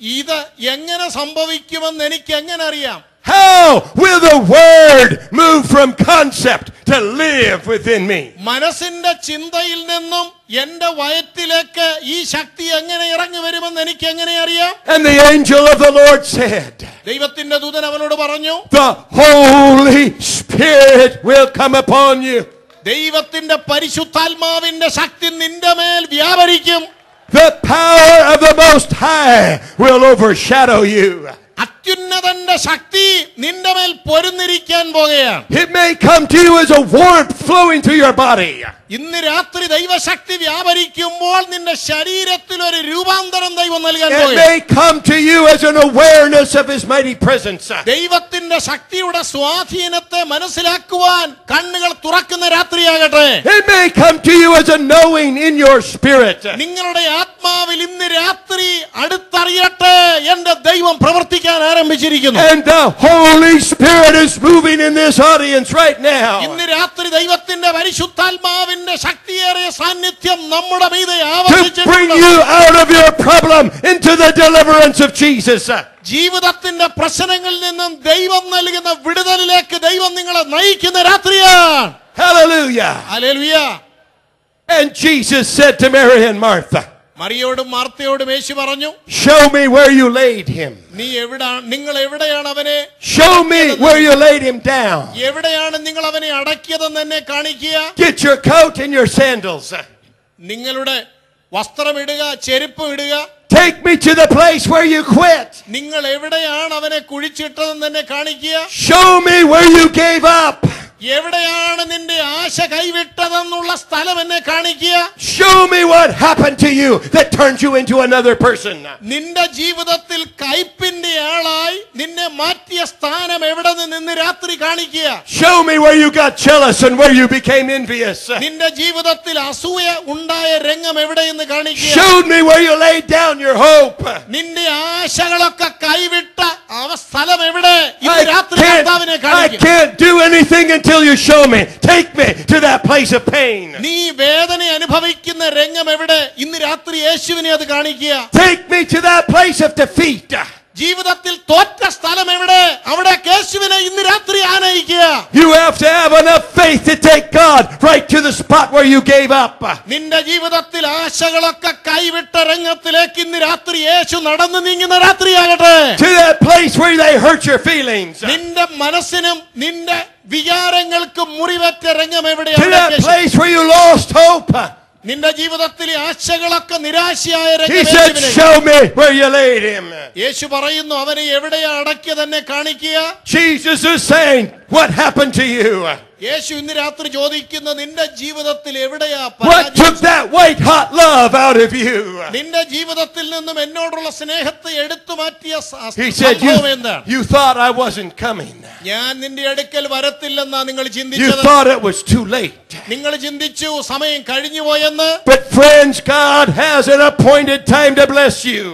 ഇത് എങ്ങനെ സംഭവിക്കുമെന്ന് എനിക്ക് എങ്ങനെ അറിയാം How will the Word move from concept to live within me? മനസ്സിന്റെ ചിന്തയിൽ നിന്നും എന്റെ വയറ്റിലേക്ക് ഈ ശക്തി എങ്ങനെ ഇറങ്ങി വരുമെന്ന് എനിക്ക് എങ്ങനെ അറിയാം And the angel of the Lord said, ദൈവത്തിന്റെ ദൂതൻ അവനോട് പറഞ്ഞു The Holy Spirit will come upon you. ദൈവത്തിന്റെ പരിശുദ്ധാത്മാവിന്റെ ശക്തി നിന്റെ മേൽ വ്യാപരിക്കും The power of the Most High will overshadow you. അത്യുന്നതന്റെ ശക്തി നിന്റെ മേൽ പൊരുന്നിരിക്കാൻ പോകുകയാണ് It may come to you as a warmth flowing through your body. ഇന്ന് രാത്രി ദൈവശക്തി വ്യാപരിക്കുമ്പോൾ നിന്റെ ശരീരത്തിൽ ഒരു രൂപാന്തരം ദൈവം നൽകാൻ It പോകുകയാണ് may come to you as an awareness of His mighty presence. ദൈവത്തിന്റെ ശക്തിയുടെ സ്വാധീനത്തെ മനസ്സിലാക്കുവാൻ കണ്ണുകൾ തുറക്കുന്ന രാത്രിയാകട്ടെ It may come to you as a knowing in your spirit. നിങ്ങളുടെ ആത്മാവിൽ ഇന്ന് രാത്രി അടുത്തറിയട്ടെ എന്റെ ദൈവം പ്രവർത്തിക്കാൻ ആരംഭിച്ചിരിക്കുന്നു And the Holy Spirit is moving in this audience right now. ഇന്ന് രാത്രി ദൈവത്തിന്റെ പരിശുദ്ധാത്മാവിന്റെ ശക്തിയേറിയ സാന്നിധ്യം നമ്മുടെ മീതെ To bring ആവർത്തിച്ചിട്ടുണ്ട് you out of your problem into the deliverance of Jesus. ജീവിതത്തിന്റെ പ്രശ്നങ്ങളിൽ നിന്നും ദൈവം നൽകുന്ന വിടുതലിലേക്ക് ദൈവം നിങ്ങളെ നയിക്കുന്ന രാത്രിയാണ് Hallelujah. Hallelujah. And Jesus said to Mary and Martha, മറിയോടും മാർത്തയോടും യേശു പറഞ്ഞു Show me where you laid him. നീ എവിടാ നിങ്ങൾ എവിടെയാണ് അവനെ Show me where you laid him down. എവിടെയാണ് നിങ്ങൾ അവനെ അടക്കിയതെന്ന് എന്നെ കാണിക്കുക Get your coat and your sandals. നിങ്ങളുടെ വസ്ത്രം ഇടുക ചെരുപ്പ് ഇടുക Take me to the place where you quit. നിങ്ങൾ എവിടെയാണ് അവനെ കുഴിച്ചിട്ടതെന്ന് എന്നെ കാണിക്കുക Show me where you gave up. എവിടെയാണ് നിന്റെ ആശ കൈവിട്ടതെന്നുള്ള സ്ഥലം എന്നെ കാണിക്കുക Show me what happened to you that turned you into another person. നിന്റെ ജീവിതത്തിൽ കയ്പിന്റെ ആളായി നിന്നെ മാറ്റിയ സ്ഥാനം എവിടെ നിന്ന് ഇന്ന് രാത്രി കാണിക്കുക Show me where you got jealous and where you became envious. നിന്റെ ജീവിതത്തിൽ അസൂയ ഉണ്ടായ രംഗം എവിടെയെന്ന് കാണിക്കുക Showed me where you laid down your hope. നിന്റെ ആശകളൊക്കെ കൈവിട്ട അവ സ്ഥലം എവിടെ ഇന്ന് I രാത്രി കർത്താവിനെ can't, I കാണിക്കുക can't do anything until you show me. Take me to that place of pain. നീ വേദന അനുഭവിക്കുന്ന രംഗം എവിടെ ഇന്ന് രാത്രി യേശുവിനെ അത് കാണിക്കുക Take me to that place of defeat. ജീവിതത്തിൽ തോറ്റ സ്ഥലം എവിടെ അവിടെ കേശുവിനെ ഇന്ന് രാത്രി ആനയിക്കുക You have to have enough faith to take God right to the spot where you gave up. നിന്റെ ജീവിതത്തിൽ ആശകളൊക്കെ കൈവിട്ട രംഗത്തിലേക്ക് ഇന്ന് രാത്രി യേശു നടന്നു നീങ്ങുന്ന രാത്രിയാകട്ടെ To that place where they hurt your feelings. To നിന്റെ മനസ്സിനും നിന്റെ വികാരങ്ങൾക്കും മുറിവറ്റ രംഗം എവിടെയാണ് that place where you lost hope. നിന്റെ ജീവിതത്തിലെ ആശകളൊക്കെ നിരാശയായ He രംഗം said, യേശുവിനെ- Show me where you laid him. യേശു പറയുന്നു അവനെ എവിടെയാ അടക്കിയതെന്നെ കാണിക്കുക Jesus is saying, What happened to you? യേശു ഇന്ന് രാത്രി ചോദിക്കുന്ന നിന്റെ ജീവിതത്തിൽ എവിടെയാ What പരാജയം took that white hot love out of you? നിന്റെ ജീവിതത്തിൽ നിന്നും എന്നോടുള്ള സ്നേഹത്തെ എടുത്തു മാറ്റിയ സ- He said, സംഭവം You, എന്താണ് you thought I wasn't coming. ഞാൻ നിന്റെ അടുക്കൽ വരത്തില്ലെന്നാ നിങ്ങൾ You ചിന്തിച്ചത് thought it was too late. നിങ്ങൾ ചിന്തിച്ചു സമയം കഴിഞ്ഞു പോയെന്ന് But friends, God has an appointed time to bless you.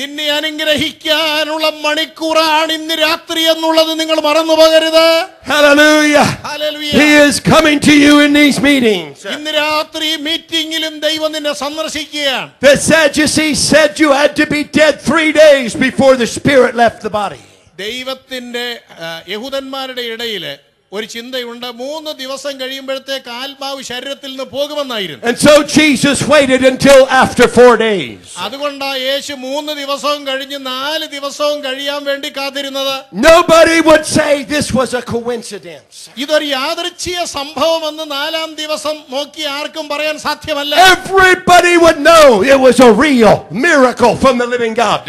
നിന്നെ അനുഗ്രഹിക്കാനുള്ള മണിക്കൂറാണ് ഇന്ന് രാത്രി എന്നുള്ളത് നിങ്ങൾ മറന്നു പോകരുത് Hallelujah. Hallelujah. He is coming to you in these meetings. ഇന്ന് രാത്രി മീറ്റിംഗിലും ദൈവം നിന്നെ സന്ദർശിക്കുകയാണ് The Sadducees said you had to be dead three days before the spirit left the body. ദൈവത്തിന്റെ ആ, യഹൂദന്മാരുടെ ഇടയിൽ ഒരു ചിന്തയുണ്ട് മൂന്ന് ദിവസം കഴിയുമ്പോഴത്തേക്ക് ആത്മാവ് ശരീരത്തിൽ നിന്ന് പോകുമെന്നായിരുന്നു And so Jesus waited until after four days. അതുകൊണ്ടാ യേശു മൂന്ന് ദിവസവും കഴിഞ്ഞ് നാല് ദിവസവും കഴിയാൻ വേണ്ടി കാത്തിരുന്നത് Nobody would say this was a coincidence. ഇതൊരു യാദൃച്ഛിക സംഭവമെന്ന് നാലാം ദിവസം നോക്കി ആർക്കും പറയാൻ സാധ്യമല്ല Everybody would know it was a real miracle from the living God.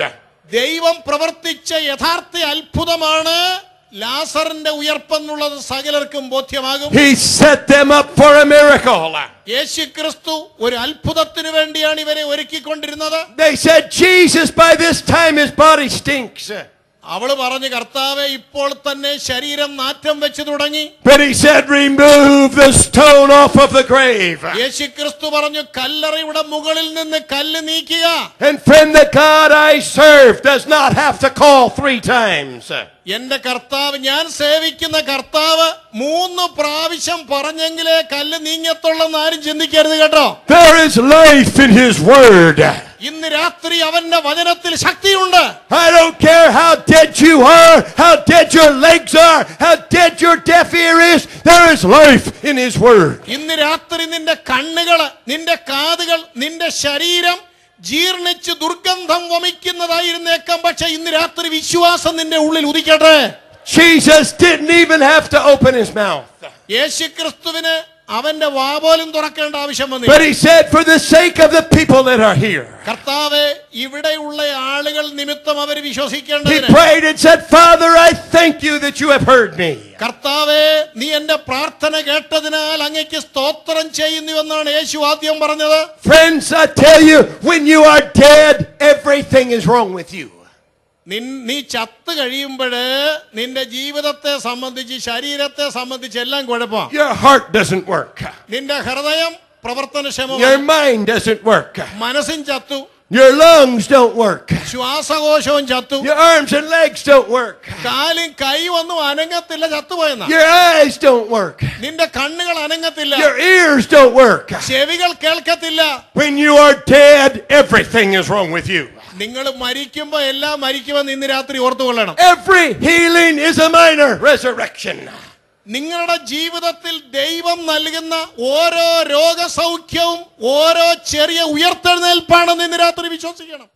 ദൈവം പ്രവർത്തിച്ച യഥാർത്ഥ അത്ഭുതമാണ് ലാസറിന്റെ ഉയർപ്പെന്നുള്ളത് സകലർക്കും ബോധ്യമാകും He set them up for a miracle. യേശു ക്രിസ്തു ഒരു അത്ഭുതത്തിന് വേണ്ടിയാണ് ഇവരെ ഒരുക്കിക്കൊണ്ടിരുന്നത് They said, Jesus, by this time his body stinks. അവൾ പറഞ്ഞു കർത്താവെ ഇപ്പോൾ തന്നെ ശരീരം നാറ്റം വെച്ച് തുടങ്ങി. യേശുക്രിസ്തു പറഞ്ഞു കല്ലറയുടെ മുകളിൽ നിന്ന് കല്ല് നീക്കുക എന്റെ കർത്താവ് ഞാൻ സേവിക്കുന്ന കർത്താവ് മൂന്ന് പ്രാവശ്യം പറഞ്ഞെങ്കിലേ കല്ല് നീങ്ങത്തുള്ളെന്ന് ആരും ചിന്തിക്കരുത് കേട്ടോ. There is life in his word. ഇന്ന് രാത്രി അവന്റെ വചനത്തിൽ ശക്തിയുണ്ട് I don't care how dead you are, how dead your legs are, how dead your deaf ear is, there is life in his word. ഇന്ന് രാത്രി നിന്റെ കണ്ണുകൾ, നിന്റെ കാതുകൾ നിന്റെ ശരീരം ജീർണിച്ച് ദുർഗന്ധം വമിക്കുന്നതായിരുന്നേക്കാം പക്ഷേ ഇന്ന് രാത്രി വിശ്വാസം നിന്റെ ഉള്ളിൽ ഉദിക്കട്ടെ Jesus didn't even have to open his mouth. യേശു ക്രിസ്തുവിന് അവന്റെ വാ പോലും തുറക്കേണ്ട ആവശ്യം But വന്നില്ല he said, For the sake of the people that are here, കർത്താവെ ഇവിടെയുള്ള ആളുകൾ നിമിത്തം അവർ he വിശ്വസിക്കേണ്ടതിന് prayed and said, Father, I thank you that you have heard me. കർത്താവെ നീ എന്റെ പ്രാർത്ഥന കേട്ടതിനാൽ അങ്ങയ്ക്ക് സ്തോത്രം ചെയ്യുന്നുവെന്നാണ് യേശു ആദ്യം പറഞ്ഞത് Friends, I tell you, when you are dead, everything is wrong with you. നിൻ നീ ചത്ത് കഴിയുമ്പോഴ് നിന്റെ ജീവിതത്തെ സംബന്ധിച്ച് ശരീരത്തെ സംബന്ധിച്ച് എല്ലാം കുഴപ്പമാണ് Your heart doesn't work. നിന്റെ ഹൃദയം Your പ്രവർത്തനക്ഷമമാണ് mind doesn't work. മനസ്സും ചത്തു Your lungs don't work. ശ്വാസകോശവും ചത്തു Your arms and legs don't work. കാലും കൈ ഒന്നും അനങ്ങത്തില്ല ചത്തുപോയെന്ന Your eyes don't work. നിന്റെ കണ്ണുകൾ അനങ്ങത്തില്ല Your ears don't work. ചെവികൾ കേൾക്കത്തില്ല When you are dead, everything is wrong with you. നിങ്ങൾ മരിക്കുമ്പോ എല്ലാം മരിക്കുമെന്ന് ഇന്ന് രാത്രി ഓർത്തുകൊള്ളണം Every healing is a minor resurrection. നിങ്ങളുടെ ജീവിതത്തിൽ ദൈവം നൽകുന്ന ഓരോ രോഗസൗഖ്യവും ഓരോ ചെറിയ ഉയർത്തെഴുന്നേൽപ്പാണെന്ന് ഇന്ന് രാത്രി വിശ്വസിക്കണം